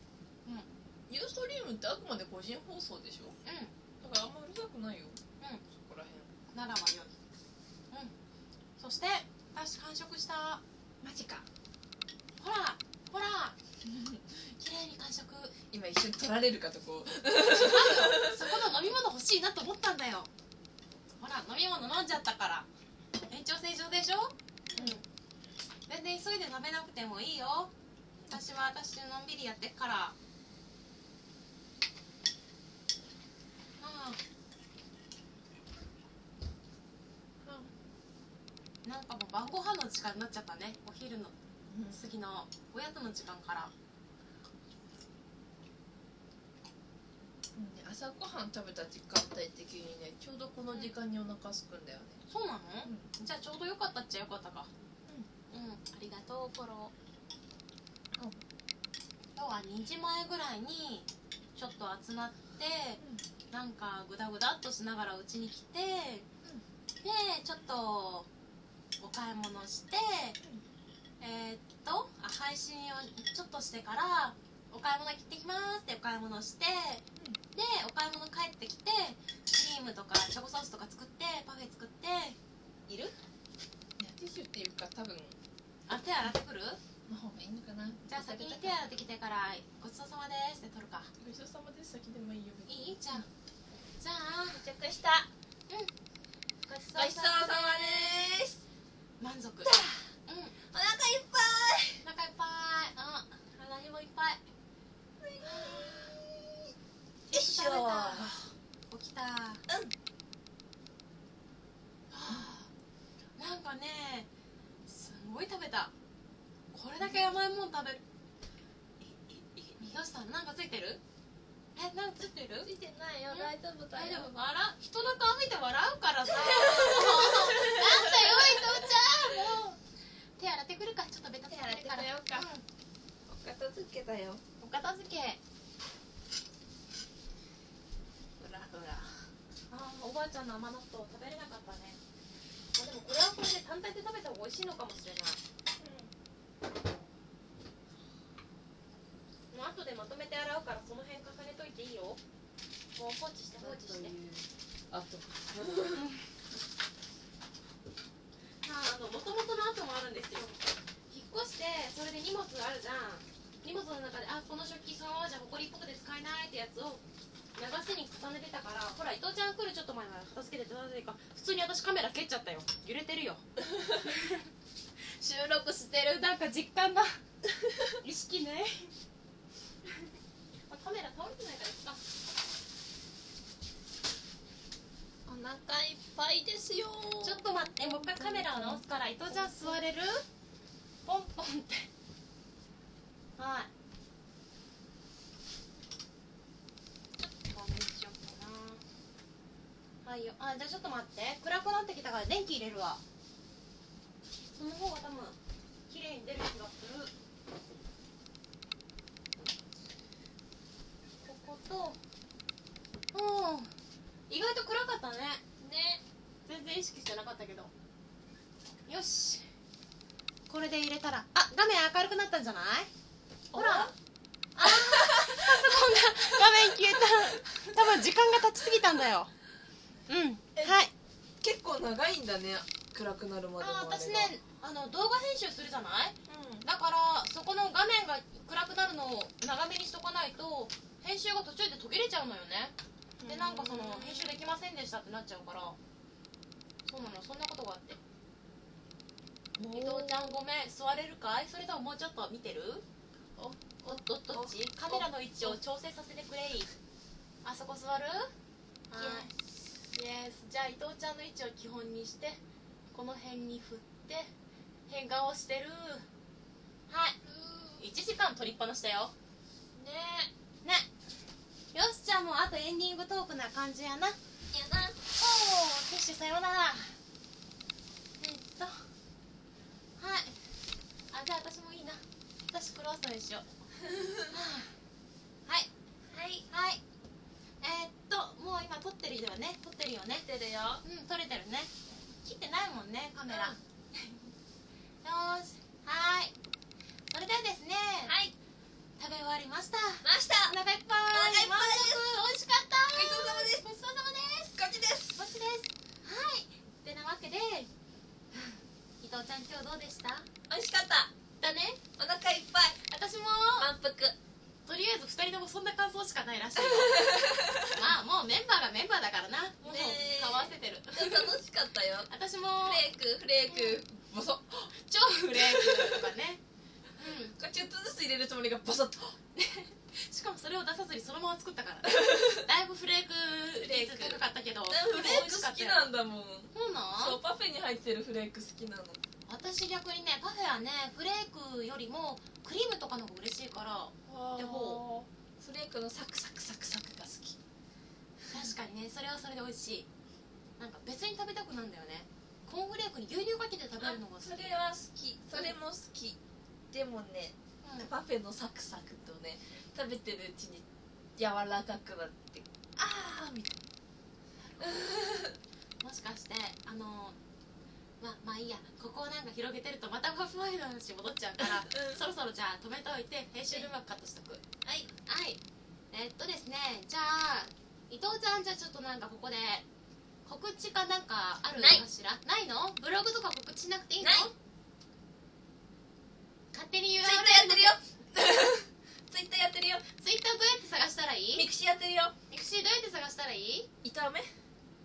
ユーストリームってあくまで個人放送でしょ？うだからあんまうるさくないよ。んうん。そこらへんならば良い。うん。そして私完食した。マジか。ほらほら。綺麗に完食今一瞬取られるかとこう。そこの飲み物欲しいなと思ったんだよ。ほら飲み物飲んじゃったから。延長線上でしょ？うん。全然急いで食べなくてもいいよ。私は私でのんびりやってっから。うん。なんかもう晩ご飯の時間になっちゃったね。お昼の次のおやつの時間からうんね朝ごはん食べた時間帯的にねちょうどこの時間にお腹すくんだよね。そうなの、うん。じゃあちょうどよかったっちゃよかったか。うん、ありがとうフォロ。ー、うん。今日は2時前ぐらいにちょっと集まって、なんかグダグダっとしながらうちに来て、でちょっとお買い物して、えーっとあ配信をちょっとしてからお買い物行ってきますってお買い物して、でお買い物帰ってきてクリームとかチョコソースとか作ってパフェ作っている？いやティッシュっていうか多分あ手洗ってくる？の方がいいのかな。じゃあ先に手洗ってきてからごちそうさまですって取るか。ごちそうさまです。先でもいいよ。いい？じゃん。じゃあ着した。うん。ごちそうさまです。満足。うん。お腹いっぱい。お腹いっぱい。あ何もいっぱいよいしょ食べた起きたうんはあなんかねすんごい食べたこれだけ甘いもん食べるいいいどうしたなんかついてるえなんかついてるついてないようん大丈夫？笑う？人の顔見て笑うからさ。なんだよ伊藤ちゃん。もう。手洗ってくるか。ちょっとベタついてるから。手洗ってこようか。うんお片付けだよ。お片付け。ほらほら。あーおばあちゃんの甘納豆食べれなかったね。あでもこれはこれで単体で食べた方が美味しいのかもしれない。もう後でまとめて洗うからその辺重ねといていいよ。もう放置して。放置してあとああの元々の後もあるんですよ引っ越してそれで荷物あるじゃん。荷物の中であこの食器そのままじゃ埃っぽくて使えないってやつを流しに重ねてたからほら伊藤ちゃん来るちょっと前まで片付けて片付けて。か普通に私カメラ蹴っちゃったよ揺れてるよ。収録してる。なんか実感が。意識ね。あカメラ倒れてないからいっかお腹いっぱいですよ。ちょっと待ってもう一回カメラを直すから伊藤ちゃん座れる？ポンポンって。はい。ちょっと画面にしようかな。はいよ。あじゃあちょっと待って。暗くなってきたから電気入れるわ。その方が多分綺麗に出る気がする。ここと。うん意外と暗かったね。ね。全然意識してなかったけど。よし。これで入れたらあ画面明るくなったんじゃない？ほら。ああパソコンが画面消えた。多分時間が経ちすぎたんだよ。うん。えはい。結構長いんだね暗くなるまでのあ私ねあの動画編集するじゃない？うん。だからそこの画面が暗くなるのを長めにしとかないと編集が途中で途切れちゃうのよねでなんかその編集できませんでしたってなっちゃうから。そうなのそんなことがあって。伊藤ちゃんごめん。座れるかい？それとももうちょっと見てる？おおどどっち？カメラの位置を調整させてくれい。あそこ座る？はい。イエスじゃあ伊藤ちゃんの位置を基本にしてこの辺に振って変顔してる。はい。1時間撮りっぱなしだよ。ね。ねよしじゃあもうあとエンディングトークな感じやな。やな。おおティッシュさようなら。えっと。はい。あじゃあ私もいいな。私クロワッサンにしよう。はい。はい。はい。えーっともう今撮ってるよね。撮ってるよね。てるよ。うん撮れてるね。切ってないもんねカメラ、うん。よーし。はい。それではですね。はい食べ終わりました。ました。お腹いっぱい。お腹いっぱいです。美味しかった。ごちそうさまです。ごちそうさまです。こっちですこっちです。はい。てなわけで 伊藤ちゃん今日どうでした？美味しかった。だね。お腹いっぱい。私も。満腹。もそんな感想しかないらしい。よ まあもうメンバーがメンバーだからな。もう顔合わせてる。楽しかったよ。私も。フレークフレーク。ボソ超フレークとかねちょっとずつ入れるつもりがボソッと。しかもそれを出さずにそのまま作ったから。だいぶフレーク率高かったけど。フレーク好きなんだもん。そうなん？そうパフェに入ってるフレーク好きなの。私逆にねパフェはねフレークよりもクリームとかの方が嬉しいから。でもフレークのサクサクサクサクが好き。確かにねそれはそれで美味しい。なんか別に食べたくなんだよね。コーンフレークに牛乳かけて食べるのが好き。それは好き。それも好き。でもねうんパフェのサクサクとね食べてるうちに柔らかくなってああみたいもしかしてあのままあいいや。ここをなんか広げてるとまたパフェの話戻っちゃうから、うんそろそろじゃあ止めておいて編集でうまくカットしとく。はい。はい。えっとですねじゃあ伊藤ちゃんじゃあちょっとなんかここで告知かなんかあるない。かしら？ないの？ブログとか告知しなくていいの？勝手に言うツイッターやってるよ。ツイッター やってるよ。ツイッターどうやって探したらいい？ミクシーやってるよ。ミクシーどうやって探したらいい？糸飴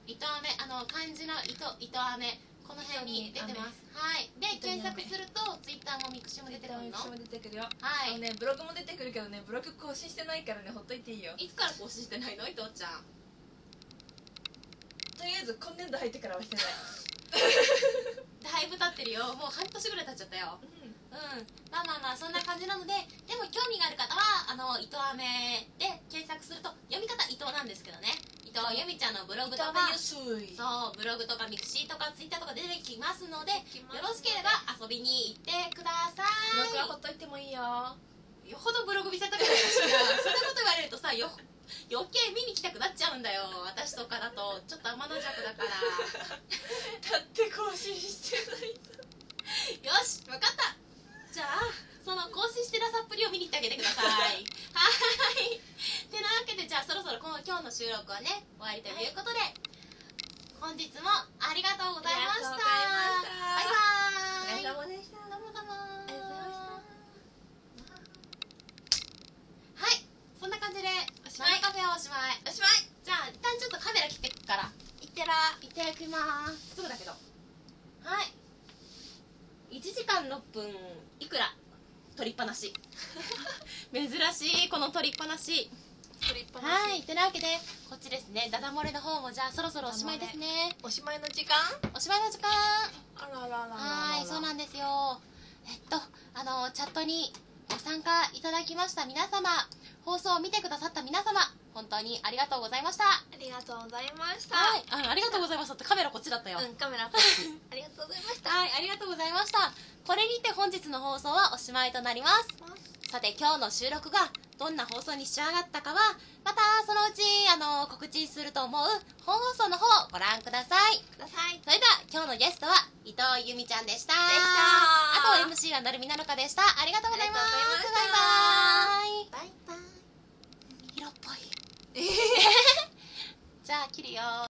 糸飴あの漢字の糸糸飴この辺に出てます。はい。で検索するとツイッターもミクシーも出てくるの。も出てくるよ。はい。ねブログも出てくるけどねブログ更新してないからねほっといていいよ。いつから更新してないの？伊藤ちゃん。とりあえず今年度入ってからはしてない。だいぶ経ってるよ。もう半年ぐらい経っちゃったようん。まあまあまあそんな感じなのででも興味がある方はあの糸飴で検索すると読み方伊藤なんですけどね。伊藤由美ちゃんのブログとかそうブログとかミクシーとかツイッターとか出てきますのでよろしければ遊びに行ってくださブログはいほよっといてもいいよ。ほどブログ見せたくない。らしそんなこと言われるとさよ余計見に来たくなっちゃうんだよ。私とかだとちょっと天邪鬼だから。だって更新してないよし分かったじゃあその更新してなさっぷりを見に行ってあげてください。はい。てなわけでじゃあそろそろこの今日の収録はね終わりということで、本日もありがとうございました。ありがとうござい。ましたバイ。バお疲ーイれ様でした。どうもどうも。ありがとうございまはい。そんな感じでおしまい。カフェはおしまい。おしまい。じゃあ一旦ちょっとカメラ切ってくから。いってらいただきます。すぐだけど。はい。1時間6分いくら？取りっぱなし。珍しいこの取りっぱなし。取りっぱなし。はいというわけでこっちですね。ダダ漏れの方もじゃあそろそろおしまいですね。おしまいの時間？おしまいの時間。あらららららはいそうなんですよ。えっとあのチャットにご参加いただきました皆様放送を見てくださった皆様本当にありがとうございましたありがとうございましたはいあありがとうございましたってカメラこっちだったよ、うんカメラこっちありがとうございましたはい、ありがとうございました。これにて本日の放送はおしまいとなります。さて、今日の収録がどんな放送に仕上がったかは、またそのうち、あの、告知すると思う本放送の方をご覧ください。くださいそれでは、今日のゲストは伊藤由美ちゃんでした。でしたあと MC はなるみなのかでした。ありがとうございます。バイバイ。バイバイ色っぽい。じゃあ、切るよ